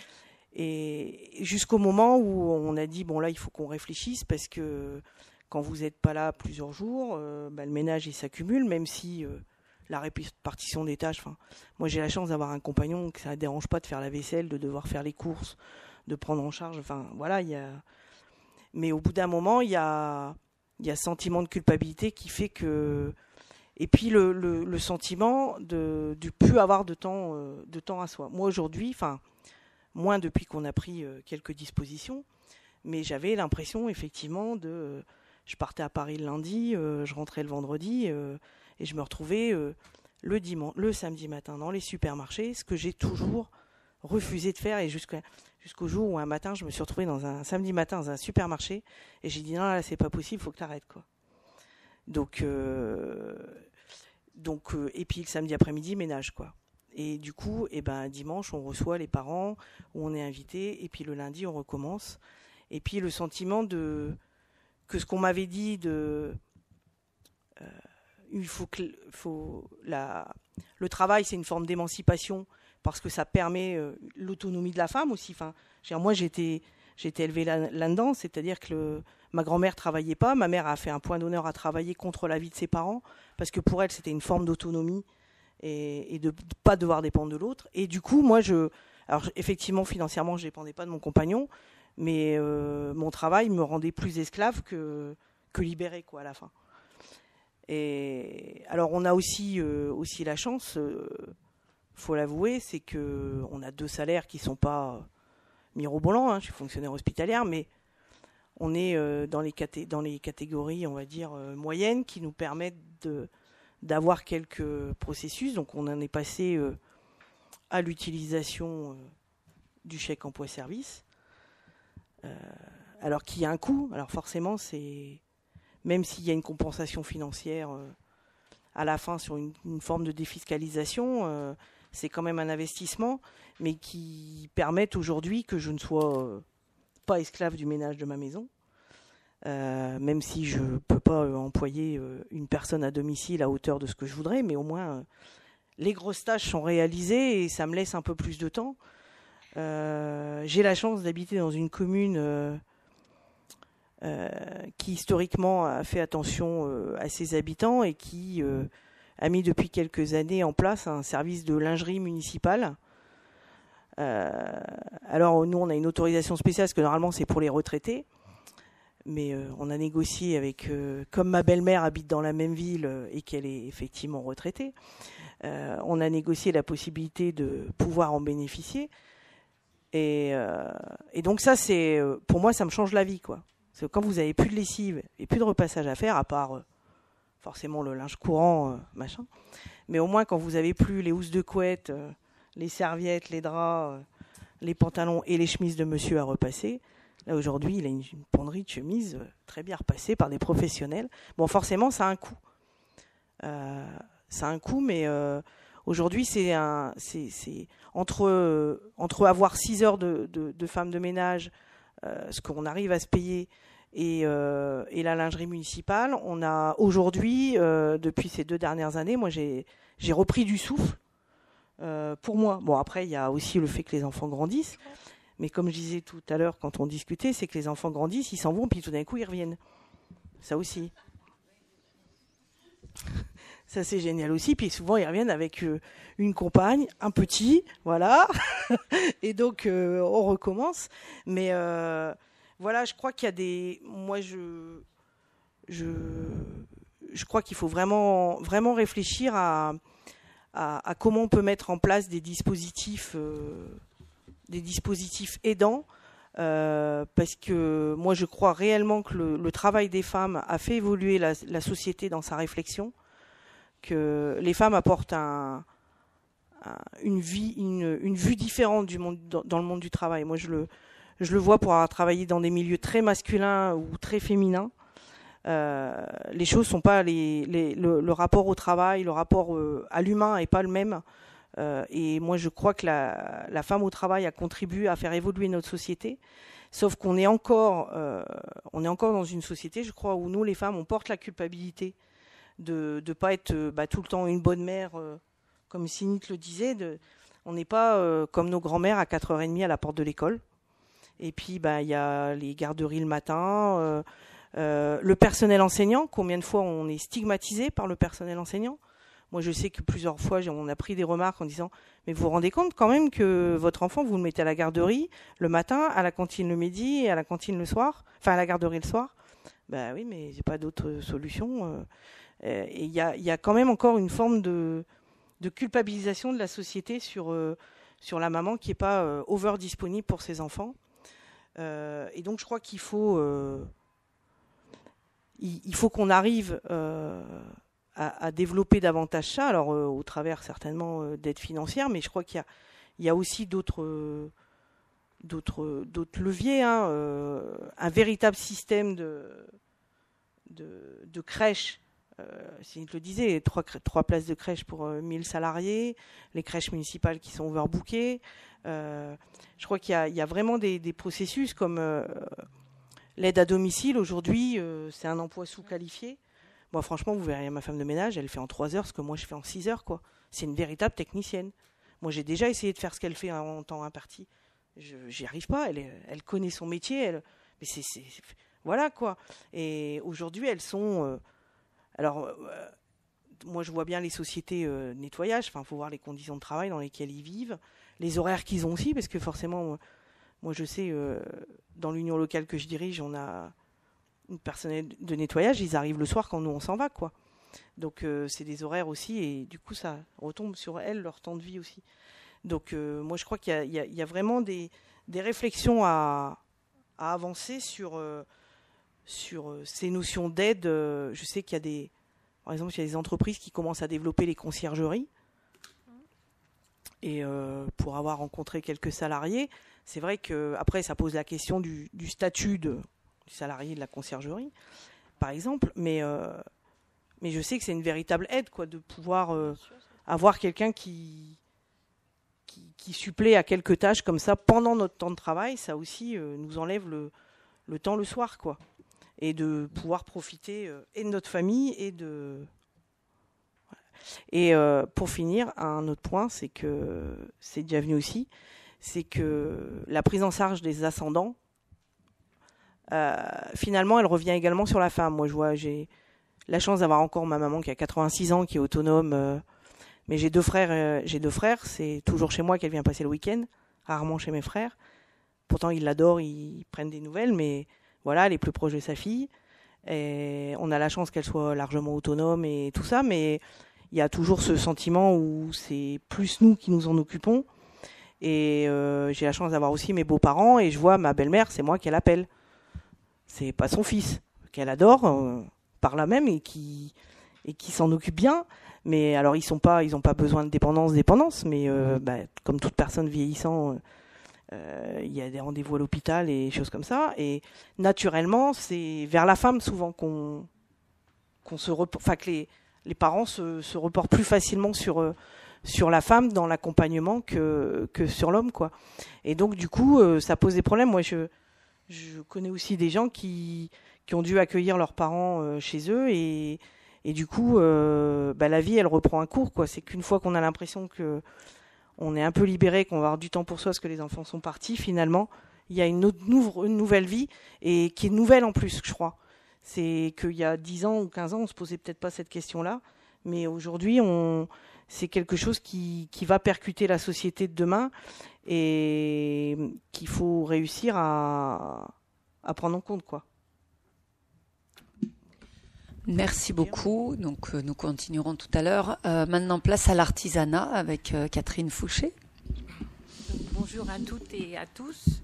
et jusqu'au moment où on a dit bon là il faut qu'on réfléchisse parce que quand vous n'êtes pas là plusieurs jours, bah, le ménage il s'accumule, même si la répartition des tâches. Moi, j'ai la chance d'avoir un compagnon que ça ne dérange pas de faire la vaisselle, de devoir faire les courses, de prendre en charge. Enfin, voilà, il y a. Mais au bout d'un moment, il y a, il y a sentiment de culpabilité qui fait que. Et puis le, le, sentiment de, de plus avoir de temps, euh, de temps à soi. Moi aujourd'hui, enfin, moins depuis qu'on a pris euh, quelques dispositions, mais j'avais l'impression effectivement de. Je partais à Paris le lundi, euh, je rentrais le vendredi et je me retrouvais euh, le dimanche, le samedi matin dans les supermarchés, ce que j'ai toujours refusé de faire et jusqu'au jour où un matin je me suis retrouvée dans un samedi matin dans un supermarché et j'ai dit non là c'est pas possible, faut que tu arrêtes quoi. Donc euh, donc euh, et puis le samedi après-midi ménage quoi. Et du coup, eh ben dimanche on reçoit les parents on est invité et puis le lundi on recommence. Et puis le sentiment de que ce qu'on m'avait dit de il faut que faut la, le travail, c'est une forme d'émancipation parce que ça permet euh, l'autonomie de la femme aussi. Enfin, moi, j'étais j'étais élevée là-dedans, c'est-à-dire que ma grand-mère travaillait pas, ma mère a fait un point d'honneur à travailler contre la vie de ses parents parce que pour elle, c'était une forme d'autonomie et, de pas devoir dépendre de l'autre. Et du coup, moi, je, alors effectivement, financièrement, je dépendais pas de mon compagnon, mais euh, mon travail me rendait plus esclave que que libérée, quoi, à la fin. Et alors on a aussi euh, aussi la chance, euh, faut l'avouer, c'est que on a deux salaires qui sont pas mirobolants. Hein, je suis fonctionnaire hospitalière, mais on est euh, dans les dans les catégories, on va dire moyennes, qui nous permettent de d'avoir quelques processus. Donc on en est passé à l'utilisation du chèque emploi service, alors qu'il y a un coût. Alors forcément c'est même s'il y a une compensation financière euh, à la fin sur une, forme de défiscalisation, euh, c'est quand même un investissement, mais qui permet aujourd'hui que je ne sois euh, pas esclave du ménage de ma maison. Même si je ne peux pas employer une personne à domicile à hauteur de ce que je voudrais, mais au moins les grosses tâches sont réalisées et ça me laisse un peu plus de temps. J'ai la chance d'habiter dans une commune euh, qui historiquement a fait attention euh, à ses habitants et qui euh, a mis depuis quelques années en place un service de lingerie municipale. alors nous, on a une autorisation spéciale parce que normalement c'est pour les retraités mais on a négocié avec, comme ma belle-mère habite dans la même ville et qu'elle est effectivement retraitée, on a négocié la possibilité de pouvoir en bénéficier. Et, donc ça, c'est, pour moi, ça me change la vie, quoi. Parce quand vous avez plus de lessive et plus de repassage à faire, à part euh, forcément le linge courant, euh, machin, mais au moins quand vous avez plus les housses de couette, euh, les serviettes, les draps, les pantalons et les chemises de monsieur à repasser, là aujourd'hui il a une, penderie de chemise très bien repassée par des professionnels. Bon, forcément ça a un coût. ça a un coût, mais aujourd'hui c'est un, entre entre avoir 6 heures de, de, de femmes de ménage euh, ce qu'on arrive à se payer et, euh, et, la lingerie municipale. On a aujourd'hui, euh, depuis ces deux dernières années, moi j'ai repris du souffle pour moi. Bon après il y a aussi le fait que les enfants grandissent, mais comme je disais tout à l'heure quand on discutait, c'est que les enfants grandissent, ils s'en vont, puis tout d'un coup ils reviennent. Ça aussi. Ça c'est génial aussi. Puis souvent ils reviennent avec une compagne, un petit, voilà. et donc euh, on recommence. Mais euh, voilà, je crois qu'il y a des. Moi, je, je, je crois qu'il faut vraiment, vraiment réfléchir à, à, comment on peut mettre en place des dispositifs, euh, des dispositifs aidants. parce que moi je crois réellement que le, travail des femmes a fait évoluer la, société dans sa réflexion, que les femmes apportent un, une vue différente du monde, dans, le monde du travail. Moi, je le, vois pour avoir travaillé dans des milieux très masculins ou très féminins. Euh, les choses sont pas les le, rapport au travail, le rapport euh, à l'humain est pas le même. Euh, et moi, je crois que la, femme au travail a contribué à faire évoluer notre société. Sauf qu'on est encore, euh, on est encore dans une société, je crois, où nous, les femmes, on porte la culpabilité de ne pas être bah, tout le temps une bonne mère, comme Sinit le disait. On n'est pas comme nos grands-mères à 4h30 à la porte de l'école. Et puis, bah, il y a les garderies le matin, le personnel enseignant. Combien de fois on est stigmatisé par le personnel enseignant moi, je sais que plusieurs fois, on a pris des remarques en disant Mais vous vous rendez compte quand même que votre enfant, vous le mettez à la garderie le matin, à la cantine le midi et à la cantine le soir Enfin, à la garderie le soir Ben oui, mais j'ai pas d'autre solution. Euh. Et il y a, quand même encore une forme de, culpabilisation de la société sur, euh, sur la maman qui n'est pas euh, over disponible pour ses enfants. et donc, je crois qu'il faut. il, faut qu'on arrive à, développer davantage ça, alors euh, au travers certainement euh, d'aides financières, mais je crois qu'il y, a, aussi d'autres leviers, hein, euh, un véritable système de crèches. Euh, le disait, trois, places de crèche pour 1000 salariés, les crèches municipales qui sont overbookées. je crois qu'il y, a vraiment des processus comme l'aide à domicile. Aujourd'hui, c'est un emploi sous-qualifié. Moi, franchement, vous verrez ma femme de ménage, elle fait en 3 heures ce que moi je fais en 6 heures, quoi. C'est une véritable technicienne. Moi, j'ai déjà essayé de faire ce qu'elle fait en temps imparti. J'y arrive pas. Elle, elle connaît son métier. Elle, mais c'est, voilà quoi. Et aujourd'hui, elles sont. Euh, alors, euh, moi, je vois bien les sociétés euh, nettoyage. Enfin, faut voir les conditions de travail dans lesquelles ils vivent, les horaires qu'ils ont aussi, parce que forcément, moi, je sais, dans l'union locale que je dirige, on a personnel de nettoyage, ils arrivent le soir quand nous on s'en va, quoi. Donc euh, c'est des horaires aussi, et du coup ça retombe sur elles, leur temps de vie aussi. Donc euh, moi je crois qu'il y, a vraiment des, réflexions à, avancer sur, euh, ces notions d'aide. je sais qu'il y a des, par exemple, il y a des entreprises qui commencent à développer les conciergeries. Et pour avoir rencontré quelques salariés, c'est vrai que après ça pose la question du statut de salarié de la conciergerie, par exemple. Mais, euh, mais je sais que c'est une véritable aide, quoi, de pouvoir euh, avoir quelqu'un qui, qui, supplée à quelques tâches comme ça pendant notre temps de travail. Ça aussi euh, nous enlève le, le, temps le soir, quoi. Et de pouvoir profiter et de notre famille et de. Et pour finir, un autre point, c'est que c'est déjà venu aussi, c'est que la prise en charge des ascendants finalement, elle revient également sur la femme. Moi, je vois, j'ai la chance d'avoir encore ma maman qui a 86 ans, qui est autonome. Euh, mais j'ai deux frères. Euh, j'ai deux frères. C'est toujours chez moi qu'elle vient passer le week-end, rarement chez mes frères. Pourtant, ils l'adorent, ils prennent des nouvelles, mais voilà, elle est plus proche de sa fille. Et on a la chance qu'elle soit largement autonome et tout ça, mais il y a toujours ce sentiment où c'est plus nous qui nous en occupons. Et j'ai la chance d'avoir aussi mes beaux-parents et je vois ma belle-mère, c'est moi qui l'appelle c'est pas son fils qu'elle adore euh, par là même et qui et qui s'en occupe bien. Mais alors ils sont pas, ils ont pas besoin de dépendance, dépendance. Mais euh, bah, comme toute personne vieillissant, euh, il y a des rendez-vous à l'hôpital et choses comme ça. Et naturellement, c'est vers la femme souvent qu'on qu'on se, enfin que les les parents se, se reportent plus facilement sur sur la femme dans l'accompagnement que que sur l'homme quoi. Et donc du coup, ça pose des problèmes. Moi, je je connais aussi des gens qui, qui ont dû accueillir leurs parents euh, chez eux et, et du coup, euh, bah, la vie, elle reprend un cours. quoi. C'est qu'une fois qu'on a l'impression que on est un peu libéré, qu'on va avoir du temps pour soi parce que les enfants sont partis, finalement, il y a une, autre, nouvelle vie et qui est nouvelle en plus, je crois. C'est qu'il y a 10 ans ou 15 ans, on se posait peut-être pas cette question-là, mais aujourd'hui, on, c'est quelque chose qui, qui va percuter la société de demain et qu'il faut réussir à, à prendre en compte, quoi. Merci beaucoup. Donc, euh, nous continuerons tout à l'heure. Euh, maintenant, place à l'artisanat avec euh, Catherine Fouché. bonjour à toutes et à tous.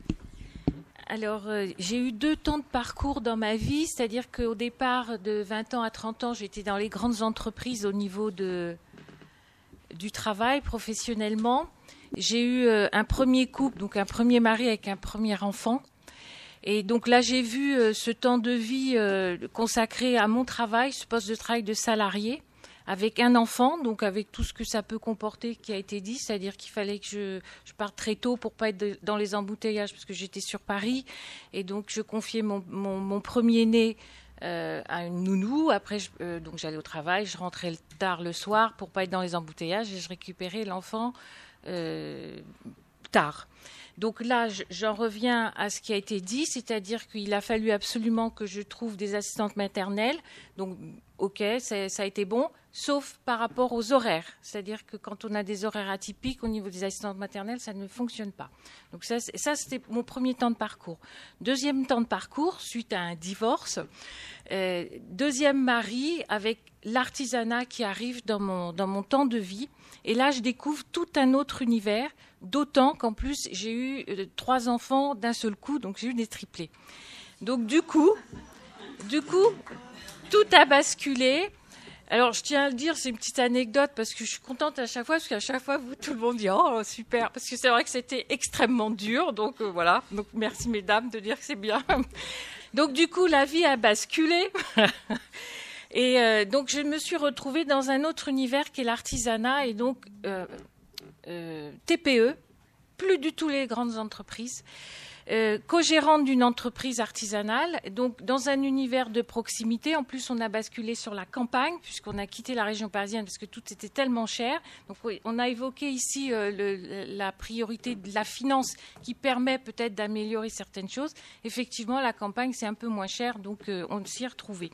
Alors, j'ai eu deux temps de parcours dans ma vie, c'est-à-dire qu'au départ, de 20 ans à 30 ans, j'étais dans les grandes entreprises au niveau de, du travail professionnellement. J'ai eu un premier couple, donc un premier mari avec un premier enfant. Et donc là, j'ai vu euh, ce temps de vie euh, consacré à mon travail, ce poste de travail de salarié, avec un enfant, donc avec tout ce que ça peut comporter qui a été dit, c'est-à-dire qu'il fallait que je, parte très tôt pour pas être dans les embouteillages parce que j'étais sur Paris. Et donc, je confiais mon, mon, mon premier-né euh, à une nounou. Après, donc j'allais au travail, je rentrais tard le soir pour pas être dans les embouteillages et je récupérais l'enfant tard. Donc là, j'en reviens à ce qui a été dit, c'est-à-dire qu'il a fallu absolument que je trouve des assistantes maternelles. Donc, ok, ça a été bon, sauf par rapport aux horaires. C'est-à-dire que quand on a des horaires atypiques au niveau des assistantes maternelles, ça ne fonctionne pas. Donc ça, c'était mon premier temps de parcours. Deuxième temps de parcours, suite à un divorce. Euh, deuxième mari avec l'artisanat qui arrive dans mon, dans mon temps de vie. Et là, je découvre tout un autre univers D'autant qu'en plus, j'ai eu euh, trois enfants d'un seul coup, donc j'ai eu des triplés. Donc du coup, du coup, tout a basculé. Alors, je tiens à le dire, c'est une petite anecdote parce que je suis contente à chaque fois, parce qu'à chaque fois, vous, tout le monde dit Oh, super, parce que c'est vrai que c'était extrêmement dur. Donc, euh, voilà. Donc, merci, mesdames, de dire que c'est bien. donc, du coup, la vie a basculé. et euh, donc, je me suis retrouvée dans un autre univers qui est l'artisanat. Et donc, euh, TPE, plus du tout les grandes entreprises. Euh, co-gérante d'une entreprise artisanale, donc dans un univers de proximité. En plus, on a basculé sur la campagne puisqu'on a quitté la région parisienne parce que tout était tellement cher. Donc, on a évoqué ici euh, la priorité de la finance qui permet peut-être d'améliorer certaines choses. Effectivement, la campagne c'est un peu moins cher, donc on s'y est retrouvé.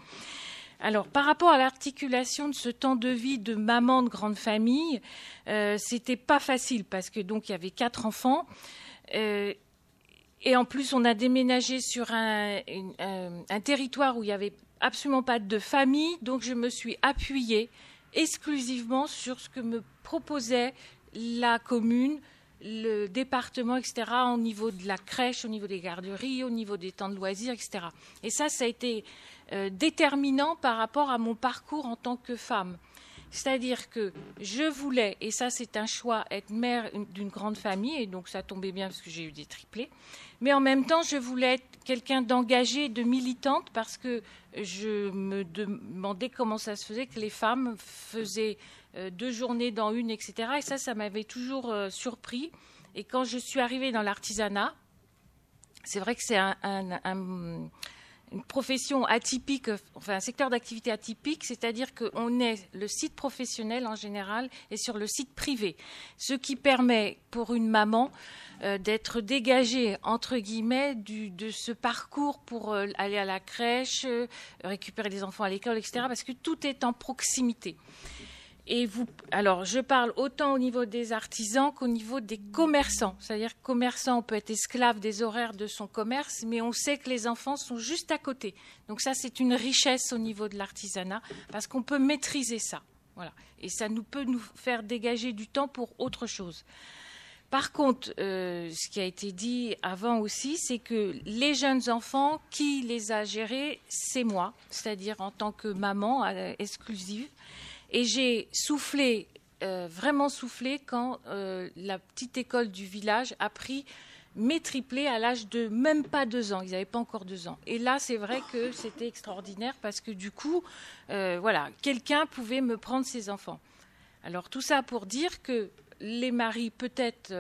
Alors, par rapport à l'articulation de ce temps de vie de maman de grande famille, euh, c'était pas facile parce que donc il y avait quatre enfants. Euh, et en plus, on a déménagé sur un, un, territoire où il n'y avait absolument pas de famille, donc je me suis appuyée exclusivement sur ce que me proposait la commune, le département, etc., au niveau de la crèche, au niveau des garderies, au niveau des temps de loisirs, etc. Et ça, ça a été euh, déterminant par rapport à mon parcours en tant que femme. C'est-à-dire que je voulais, et ça c'est un choix, être mère d'une grande famille, et donc ça tombait bien parce que j'ai eu des triplés, mais en même temps je voulais être quelqu'un d'engagé, de militante, parce que je me demandais comment ça se faisait que les femmes faisaient euh, deux journées dans une, etc. Et ça, ça m'avait toujours euh, surpris. Et quand je suis arrivée dans l'artisanat, c'est vrai que c'est un une profession atypique, enfin un secteur d'activité atypique, c'est-à-dire qu'on est le site professionnel en général et sur le site privé, ce qui permet pour une maman euh, d'être dégagée entre guillemets de ce parcours pour euh, aller à la crèche, euh, récupérer des enfants à l'école, etc. Parce que tout est en proximité. Et vous, alors, je parle autant au niveau des artisans qu'au niveau des commerçants. C'est-à-dire, commerçant, on peut être esclave des horaires de son commerce, mais on sait que les enfants sont juste à côté. Donc ça, c'est une richesse au niveau de l'artisanat parce qu'on peut maîtriser ça. Voilà. Et ça nous peut nous faire dégager du temps pour autre chose. Par contre, euh, ce qui a été dit avant aussi, c'est que les jeunes enfants, qui les a gérés, c'est moi, c'est-à-dire en tant que maman euh, exclusive. Et j'ai soufflé, euh, vraiment soufflé, quand euh, la petite école du village a pris mes triplés à l'âge de même pas deux ans. Ils n'avaient pas encore deux ans. Et là, c'est vrai que c'était extraordinaire parce que du coup, euh, voilà, quelqu'un pouvait me prendre ses enfants. Alors tout ça pour dire que les maris peut-être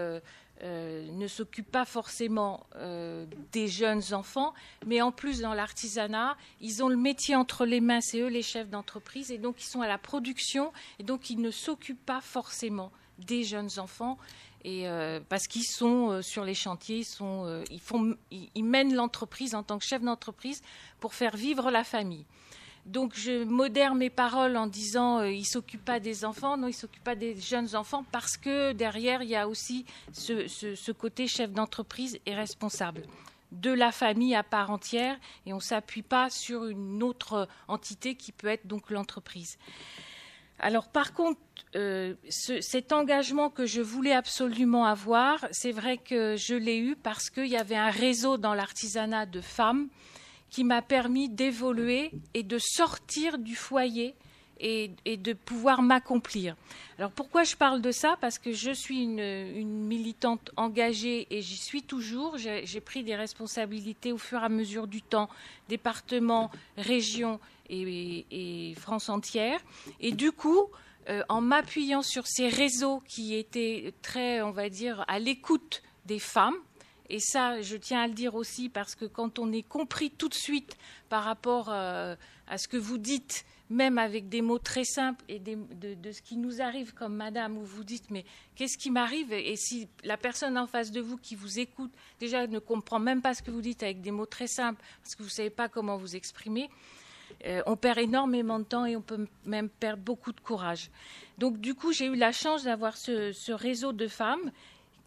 euh, ne s'occupent pas forcément euh, des jeunes enfants, mais en plus dans l'artisanat, ils ont le métier entre les mains, c'est eux les chefs d'entreprise, et donc ils sont à la production, et donc ils ne s'occupent pas forcément des jeunes enfants. Et euh, parce qu'ils sont sur les chantiers, ils, sont, ils, font, ils mènent l'entreprise en tant que chef d'entreprise pour faire vivre la famille. Donc je modère mes paroles en disant euh, il s'occupe pas des enfants, non, il s'occupe pas des jeunes enfants parce que derrière, il y a aussi ce, côté chef d'entreprise et responsable de la famille à part entière et on ne s'appuie pas sur une autre entité qui peut être donc l'entreprise. Alors par contre, euh, cet engagement que je voulais absolument avoir, c'est vrai que je l'ai eu parce qu'il y avait un réseau dans l'artisanat de femmes qui m'a permis d'évoluer et de sortir du foyer et, de pouvoir m'accomplir. Alors pourquoi je parle de ça? Parce que je suis une, militante engagée et j'y suis toujours. J'ai pris des responsabilités au fur et à mesure du temps, département, région et, France entière. Et du coup, euh, en m'appuyant sur ces réseaux qui étaient très, on va dire, à l'écoute des femmes, Et ça, je tiens à le dire aussi parce que quand on est compris tout de suite par rapport euh, à ce que vous dites, même avec des mots très simples et de, ce qui nous arrive comme madame, où vous dites mais qu'est-ce qui m'arrive? Et si la personne en face de vous qui vous écoute déjà ne comprend même pas ce que vous dites avec des mots très simples, parce que vous ne savez pas comment vous exprimer, euh, on perd énormément de temps et on peut même perdre beaucoup de courage. Donc du coup, j'ai eu la chance d'avoir ce, réseau de femmes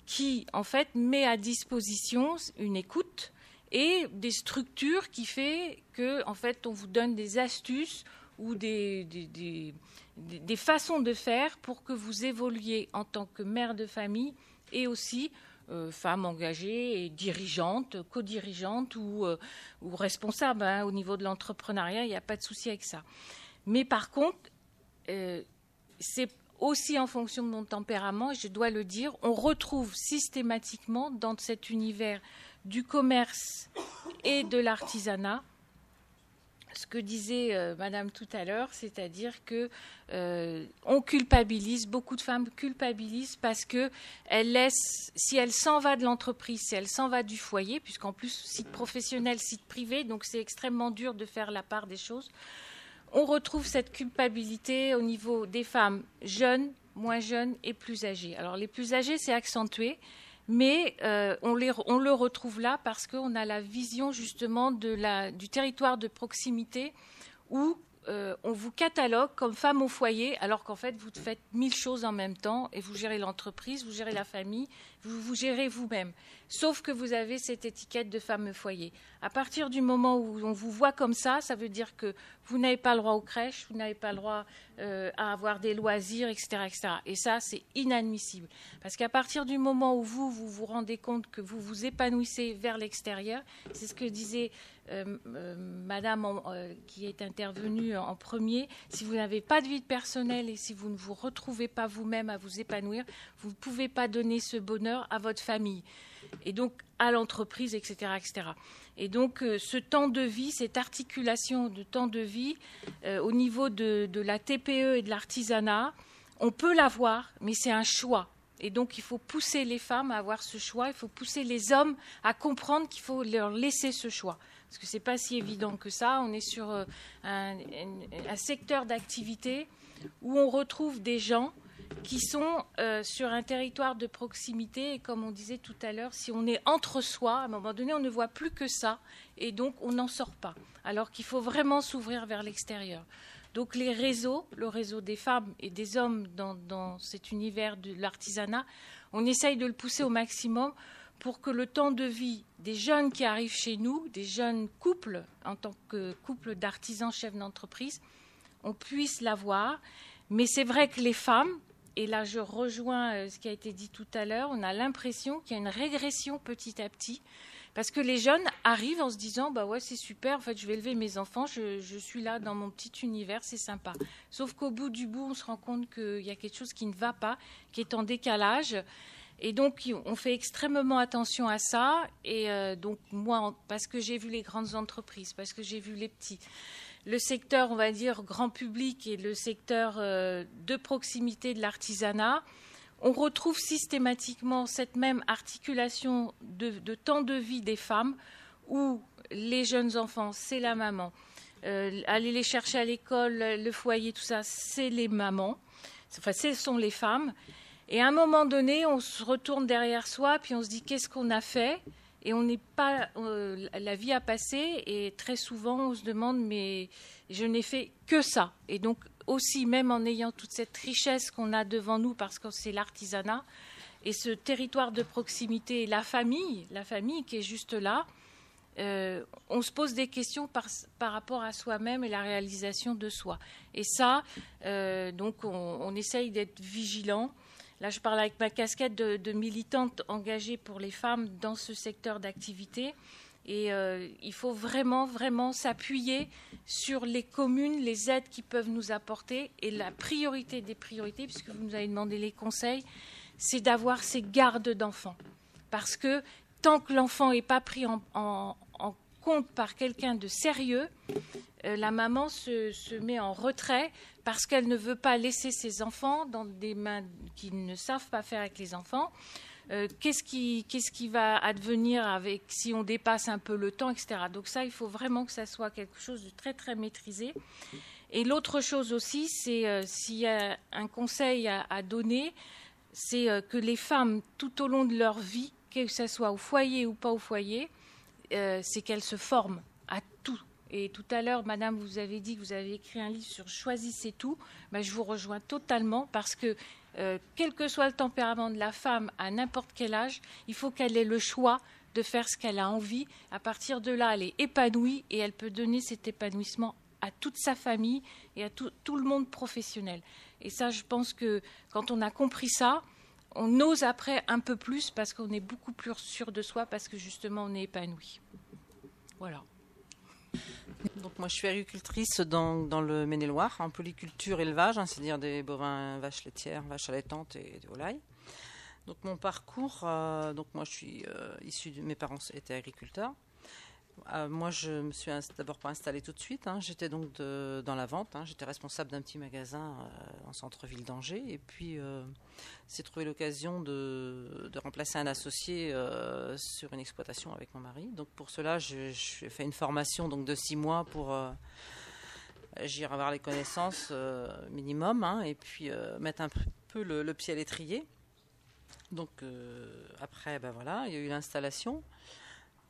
qui, en fait, met à disposition une écoute et des structures qui fait que, en fait, on vous donne des astuces ou des, des, façons de faire pour que vous évoluiez en tant que mère de famille et aussi euh, femme engagée et dirigeante, co-dirigeante ou, euh, responsable hein, au niveau de l'entrepreneuriat, il n'y a pas de souci avec ça. Mais par contre, euh, c'est aussi en fonction de mon tempérament, je dois le dire, on retrouve systématiquement dans cet univers du commerce et de l'artisanat ce que disait euh, Madame tout à l'heure, c'est-à-dire que euh, on culpabilise, beaucoup de femmes culpabilisent parce que elles laissent, si elles s'en va de l'entreprise, si elles s'en va du foyer, puisqu'en plus site professionnel, site privé, donc c'est extrêmement dur de faire la part des choses. On retrouve cette culpabilité au niveau des femmes jeunes, moins jeunes et plus âgées. Alors les plus âgées, c'est accentué mais euh, on, le retrouve là parce qu'on a la vision justement du territoire de proximité où euh, on vous catalogue comme femme au foyer, alors qu'en fait, vous faites mille choses en même temps et vous gérez l'entreprise, vous gérez la famille, vous vous gérez vous-même. Sauf que vous avez cette étiquette de femme foyer. À partir du moment où on vous voit comme ça, ça veut dire que vous n'avez pas le droit aux crèches, vous n'avez pas le droit euh, à avoir des loisirs, etc., etc. Et ça, c'est inadmissible. Parce qu'à partir du moment où vous, vous vous rendez compte que vous vous épanouissez vers l'extérieur, c'est ce que disait euh, euh, Madame qui est intervenue en premier, si vous n'avez pas de vie personnelle et si vous ne vous retrouvez pas vous-même à vous épanouir, vous ne pouvez pas donner ce bonheur à votre famille et donc à l'entreprise, etc., etc. Et donc euh, ce temps de vie, cette articulation de temps de vie euh, au niveau de, la TPE et de l'artisanat, on peut l'avoir, mais c'est un choix. Et donc il faut pousser les femmes à avoir ce choix, il faut pousser les hommes à comprendre qu'il faut leur laisser ce choix. Parce que ce n'est pas si évident que ça. On est sur euh, un secteur d'activité où on retrouve des gens qui sont euh, sur un territoire de proximité. Et comme on disait tout à l'heure, si on est entre soi, à un moment donné, on ne voit plus que ça. Et donc, on n'en sort pas. Alors qu'il faut vraiment s'ouvrir vers l'extérieur. Donc, les réseaux, le réseau des femmes et des hommes dans, cet univers de l'artisanat, on essaye de le pousser au maximum pour que le temps de vie des jeunes qui arrivent chez nous, des jeunes couples, en tant que couple d'artisans chefs d'entreprise, on puisse l'avoir. Mais c'est vrai que les femmes, et là je rejoins euh, ce qui a été dit tout à l'heure, on a l'impression qu'il y a une régression petit à petit. Parce que les jeunes arrivent en se disant bah ouais c'est super en fait je vais élever mes enfants je, suis là dans mon petit univers c'est sympa. Sauf qu'au bout du bout on se rend compte qu'il y a quelque chose qui ne va pas qui est en décalage. Et donc on fait extrêmement attention à ça. Et euh, donc moi parce que j'ai vu les grandes entreprises parce que j'ai vu les petits le secteur, on va dire, grand public et le secteur euh, de proximité de l'artisanat, on retrouve systématiquement cette même articulation de, temps de vie des femmes où les jeunes enfants, c'est la maman. Euh, aller les chercher à l'école, le foyer, tout ça, c'est les mamans. Enfin, ce sont les femmes. Et à un moment donné, on se retourne derrière soi, puis on se dit qu'est-ce qu'on a fait? Et on n'est pas. La vie a passé et très souvent on se demande mais je n'ai fait que ça. Et donc aussi, même en ayant toute cette richesse qu'on a devant nous parce que c'est l'artisanat et ce territoire de proximité, la famille, la famille qui est juste là. Euh, on se pose des questions par, par rapport à soi-même et la réalisation de soi. Et ça, euh, donc, on, on essaye d'être vigilant Là, je parle avec ma casquette de, militante engagée pour les femmes dans ce secteur d'activité. Et euh, il faut vraiment, vraiment s'appuyer sur les communes, les aides qui peuvent nous apporter. Et la priorité des priorités, puisque vous nous avez demandé les conseils, c'est d'avoir ces gardes d'enfants. Parce que tant que l'enfant n'est pas pris en, compte par quelqu'un de sérieux, euh, la maman se, met en retrait parce qu'elle ne veut pas laisser ses enfants dans des mains qui ne savent pas faire avec les enfants. qu'est-ce qui, qu'est-ce qui va advenir si on dépasse un peu le temps, etc. Donc ça, il faut vraiment que ça soit quelque chose de très très maîtrisé. Et l'autre chose aussi, c'est s'il y a un conseil à, donner, c'est que les femmes, tout au long de leur vie, que ce soit au foyer ou pas au foyer, c'est qu'elles se forment à tout. Et tout à l'heure, Madame, vous avez dit que vous avez écrit un livre sur Choisissez tout. Ben, je vous rejoins totalement parce que euh, quel que soit le tempérament de la femme à n'importe quel âge, il faut qu'elle ait le choix de faire ce qu'elle a envie. À partir de là, elle est épanouie et elle peut donner cet épanouissement à toute sa famille et à tout, tout le monde professionnel. Et ça, je pense que quand on a compris ça, on ose après un peu plus parce qu'on est beaucoup plus sûr de soi parce que justement on est épanoui. Voilà. Donc moi je suis agricultrice dans, le Maine-et-Loire, en polyculture élevage, hein, c'est-à-dire des bovins, vaches laitières, vaches allaitantes et des volailles. Donc mon parcours, euh, donc moi je suis euh, issue de mes parents étaient agriculteurs. Euh, moi, je me suis d'abord pas installée tout de suite. Hein. J'étais donc dans la vente. Hein. J'étais responsable d'un petit magasin en centre-ville d'Angers. Et puis, j'ai trouvé l'occasion de, remplacer un associé sur une exploitation avec mon mari. Donc, pour cela, j'ai fait une formation donc de six mois pour agir, avoir les connaissances minimum, hein, et puis mettre un peu le, pied à l'étrier. Donc, après, ben voilà, il y a eu l'installation.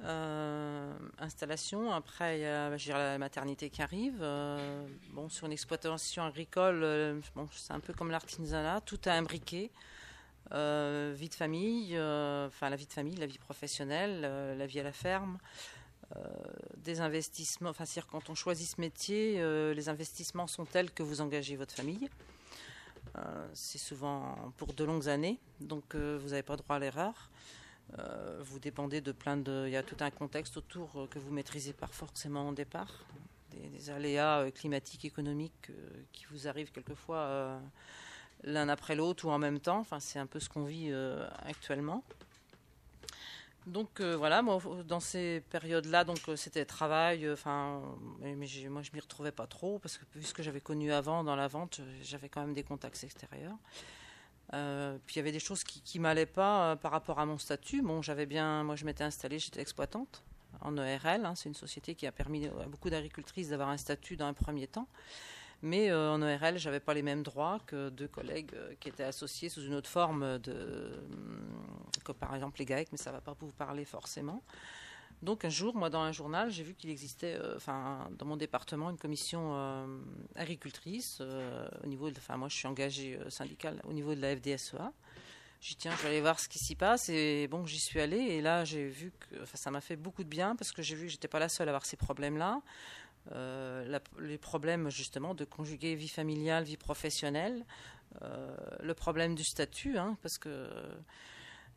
Euh, installation. Après, il y a la maternité qui arrive. Euh, bon, sur une exploitation agricole, euh, bon, c'est un peu comme l'artisanat, tout est imbriqué. vie de famille, enfin la vie de famille, la vie professionnelle, la vie à la ferme, des investissements. Enfin, c'est-à-dire quand on choisit ce métier, les investissements sont tels que vous engagez votre famille. c'est souvent pour de longues années, donc vous n'avez pas droit à l'erreur. Euh, vous dépendez de plein de. Il y a tout un contexte autour euh, que vous maîtrisez pas forcément au départ. Des, aléas euh, climatiques, économiques qui vous arrivent quelquefois l'un après l'autre ou en même temps. Enfin, c'est un peu ce qu'on vit actuellement. Donc voilà, moi, dans ces périodes-là, donc c'était travail. Enfin, mais, moi je m'y retrouvais pas trop parce que puisque j'avais connu avant dans la vente, j'avais quand même des contacts extérieurs. Euh, puis il y avait des choses qui, qui m'allaient pas euh, par rapport à mon statut. Bon, j'avais bien, moi je m'étais installée, j'étais exploitante en ERL. Hein. c'est une société qui a permis à beaucoup d'agricultrices d'avoir un statut dans un premier temps. Mais euh, en ERL, j'avais pas les mêmes droits que deux collègues qui étaient associés sous une autre forme de, comme par exemple les GAEC, mais ça va pas vous parler forcément. Donc un jour, moi, dans un journal, j'ai vu qu'il existait, euh, enfin, dans mon département, une commission euh, agricultrice euh, au niveau enfin, moi, je suis engagée syndicale au niveau de la FDSEA. J'ai dit tiens, je vais aller voir ce qui s'y passe et bon, j'y suis allée et là, j'ai vu que, enfin, ça m'a fait beaucoup de bien parce que j'ai vu que j'étais pas la seule à avoir ces problèmes-là. les problèmes justement de conjuguer vie familiale, vie professionnelle, le problème du statut, hein, parce que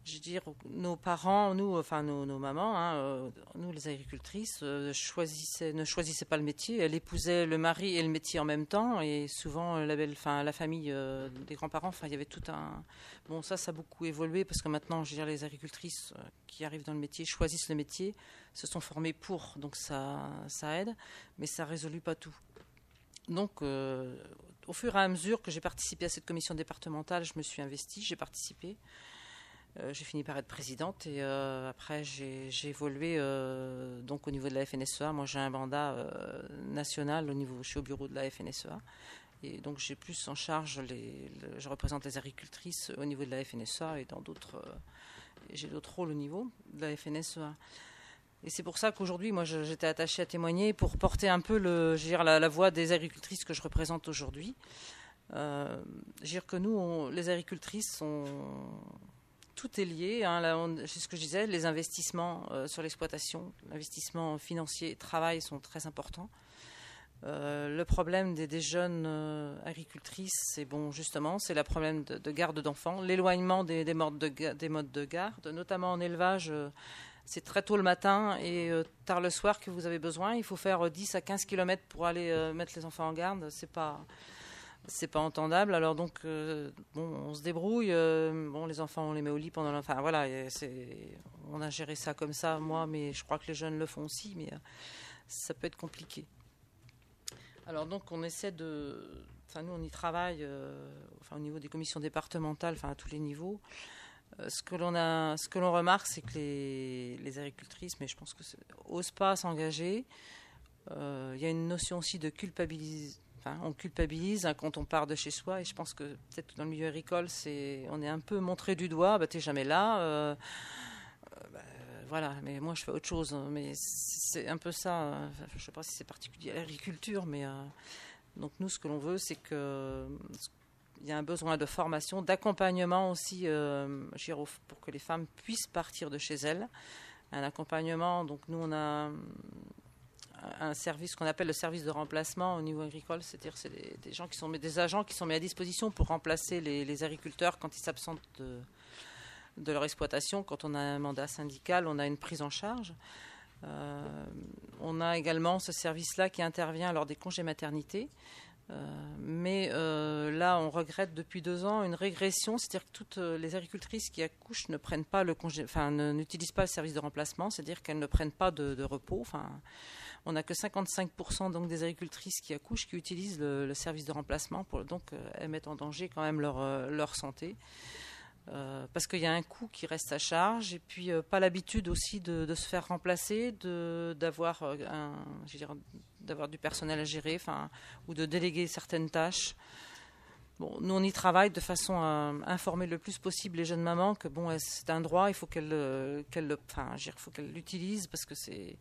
je veux dire, nos parents, nous, enfin nos, mamans, hein, euh, nous les agricultrices, euh, ne choisissaient pas le métier. Elles épousaient le mari et le métier en même temps, et souvent enfin la famille euh, des grands-parents, il y avait tout un. Bon, ça, ça a beaucoup évolué parce que maintenant, je veux dire, les agricultrices qui arrivent dans le métier choisissent le métier, se sont formées pour, donc ça, aide, mais ça résolut pas tout. Donc, au fur et à mesure que j'ai participé à cette commission départementale, je me suis investie, j'ai participé. Euh, j'ai fini par être présidente et euh, après j'ai évolué euh, donc au niveau de la FNSEA. Moi j'ai un mandat national au niveau, je suis au bureau de la FNSEA et donc j'ai plus en charge les, je représente les agricultrices au niveau de la FNSEA et dans d'autres, j'ai d'autres rôles au niveau de la FNSEA. Et c'est pour ça qu'aujourd'hui, moi, j'étais attachée à témoigner pour porter un peu le, la, voix des agricultrices que je représente aujourd'hui. Euh, dire que nous, les agricultrices, sont tout est lié. Hein, c'est ce que je disais, les investissements euh, sur l'exploitation, l'investissement financier et travail sont très importants. Euh, le problème des, jeunes euh, agricultrices, c'est bon, justement, c'est le problème de, garde d'enfants, l'éloignement des, modes de, garde, notamment en élevage. c'est très tôt le matin et tard le soir que vous avez besoin. Il faut faire 10 à 15 km pour aller mettre les enfants en garde. C'est pas c'est pas entendable. Alors donc, euh, bon, on se débrouille. Euh, bon, les enfants, on les met au lit pendant. Enfin, voilà, on a géré ça comme ça, moi, mais je crois que les jeunes le font aussi, mais euh, ça peut être compliqué. Alors donc, on essaie de. Enfin, nous, on y travaille. enfin, au niveau des commissions départementales, enfin, à tous les niveaux. ce que l'on ce remarque, c'est que les, les, agricultrices, mais je pense que n'osent pas s'engager. Il y a une notion aussi de culpabilisation on culpabilise hein, quand on part de chez soi, et je pense que peut-être dans le milieu agricole, c'est, on est un peu montré du doigt. Bah, t'es jamais là. Euh, euh, bah, voilà, mais moi je fais autre chose. Hein, mais c'est un peu ça. je ne sais pas si c'est particulier à l'agriculture, mais euh, donc nous, ce que l'on veut, c'est que il y a un besoin de formation, d'accompagnement aussi, pour que les femmes puissent partir de chez elles. Un accompagnement. Donc nous, on a un service qu'on appelle le service de remplacement au niveau agricole, c'est-à-dire c'est des, gens qui sont des agents qui sont mis à disposition pour remplacer les, agriculteurs quand ils s'absentent de, leur exploitation. Quand on a un mandat syndical, on a une prise en charge. Euh, on a également ce service-là qui intervient lors des congés maternité. Euh, mais euh, là, on regrette depuis deux ans une régression, c'est-à-dire que toutes les agricultrices qui accouchent ne prennent pas le congé, enfin, n'utilisent pas le service de remplacement, c'est-à-dire qu'elles ne prennent pas de, repos. On n'a que 55% donc des agricultrices qui accouchent qui utilisent le, service de remplacement pour donc euh, elles mettent en danger quand même leur, euh, santé. Euh, parce qu'il y a un coût qui reste à charge et puis pas l'habitude aussi de, se faire remplacer, d'avoir du personnel à gérer, ou de déléguer certaines tâches. Bon, nous on y travaille de façon à informer le plus possible les jeunes mamans que bon c'est un droit, il faut qu'elles qu'elles l'utilisent parce que c'est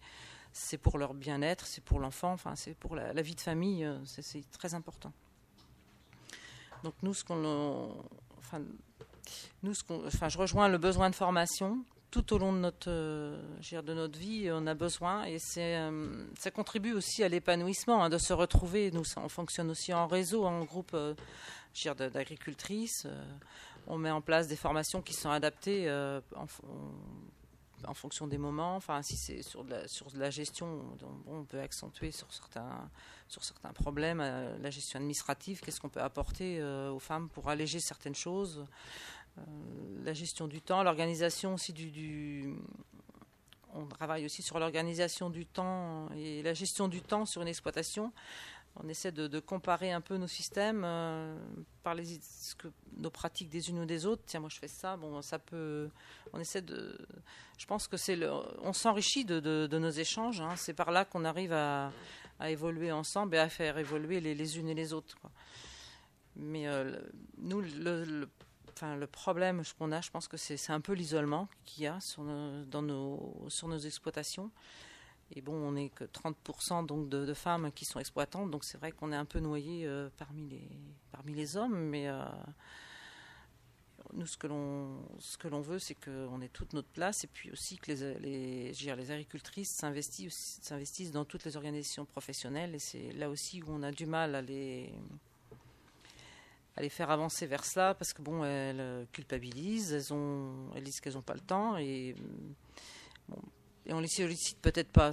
c'est pour leur bien-être, c'est pour l'enfant, enfin, c'est pour la, vie de famille, euh, c'est très important. Donc nous, ce qu'on, enfin, nous, ce qu'on, enfin, je rejoins le besoin de formation tout au long de notre, euh, de notre vie, on a besoin et c'est, euh, ça contribue aussi à l'épanouissement, hein, de se retrouver. Nous, on fonctionne aussi en réseau, en groupe, d'agricultrices. on met en place des formations qui sont adaptées fonction des moments. Enfin, si c'est sur la gestion, on peut accentuer sur certains, sur certains problèmes. Euh, la gestion administrative, qu'est-ce qu'on peut apporter euh, aux femmes pour alléger certaines choses euh, La gestion du temps, l'organisation aussi du, On travaille aussi sur l'organisation du temps et la gestion du temps sur une exploitation on essaie de, comparer un peu nos systèmes euh, par les, nos pratiques des unes ou des autres. Tiens, moi je fais ça. Bon, ça peut. On essaie de. Je pense que c'est le. On s'enrichit de, nos échanges. Hein. C'est par là qu'on arrive à, évoluer ensemble et à faire évoluer les, unes et les autres. Mais euh, nous, le, enfin, le problème qu'on a, je pense que c'est un peu l'isolement qu'il y a sur dans nos, sur nos exploitations. Et bon, on n'est que 30% donc de, femmes qui sont exploitantes, donc c'est vrai qu'on est un peu noyé euh, parmi, les, hommes, mais euh, nous, ce que l'on, veut, c'est qu'on ait toute notre place, et puis aussi que les, les, les agricultrices s'investissent, dans toutes les organisations professionnelles, et c'est là aussi où on a du mal à les, faire avancer vers cela, parce que bon, elles culpabilisent, elles, ont, elles disent qu'elles n'ont pas le temps, et et on les sollicite peut-être pas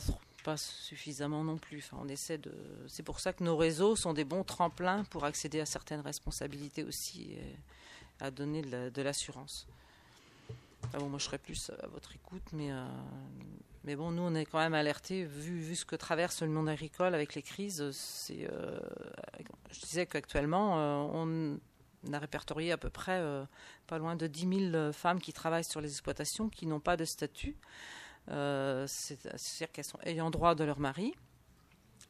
suffisamment non plus. Enfin, on essaie de. C'est pour ça que nos réseaux sont des bons tremplins pour accéder à certaines responsabilités aussi, et à donner de l'assurance. bon, moi, je serais plus à votre écoute, mais euh, mais bon, nous, on est quand même alertés vu, ce que traverse le monde agricole avec les crises. Euh, je disais qu'actuellement, euh, on a répertorié à peu près pas loin de 10 000 femmes qui travaillent sur les exploitations qui n'ont pas de statut. Euh, c'est-à-dire qu'elles sont ayant droit de leur mari.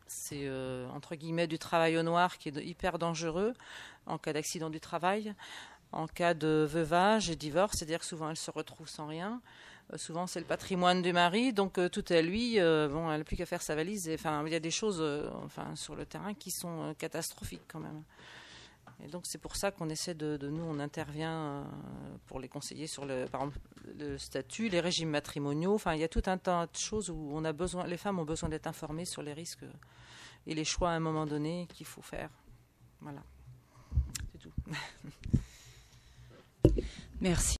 C'est euh, entre guillemets du travail au noir qui est hyper dangereux en cas d'accident du travail, en cas de veuvage et divorce, c'est-à-dire que souvent elle se retrouve sans rien. Euh, souvent c'est le patrimoine du mari, donc tout est à lui. bon, elle n'a plus qu'à faire sa valise. enfin, il y a des choses, sur le terrain qui sont catastrophiques quand même. Et donc c'est pour ça qu'on essaie de, nous, on intervient euh, pour les conseiller sur le, par exemple, le statut, les régimes matrimoniaux. Enfin, il y a tout un tas de choses où on a besoin, les femmes ont besoin d'être informées sur les risques et les choix à un moment donné qu'il faut faire. Voilà, c'est tout. Merci.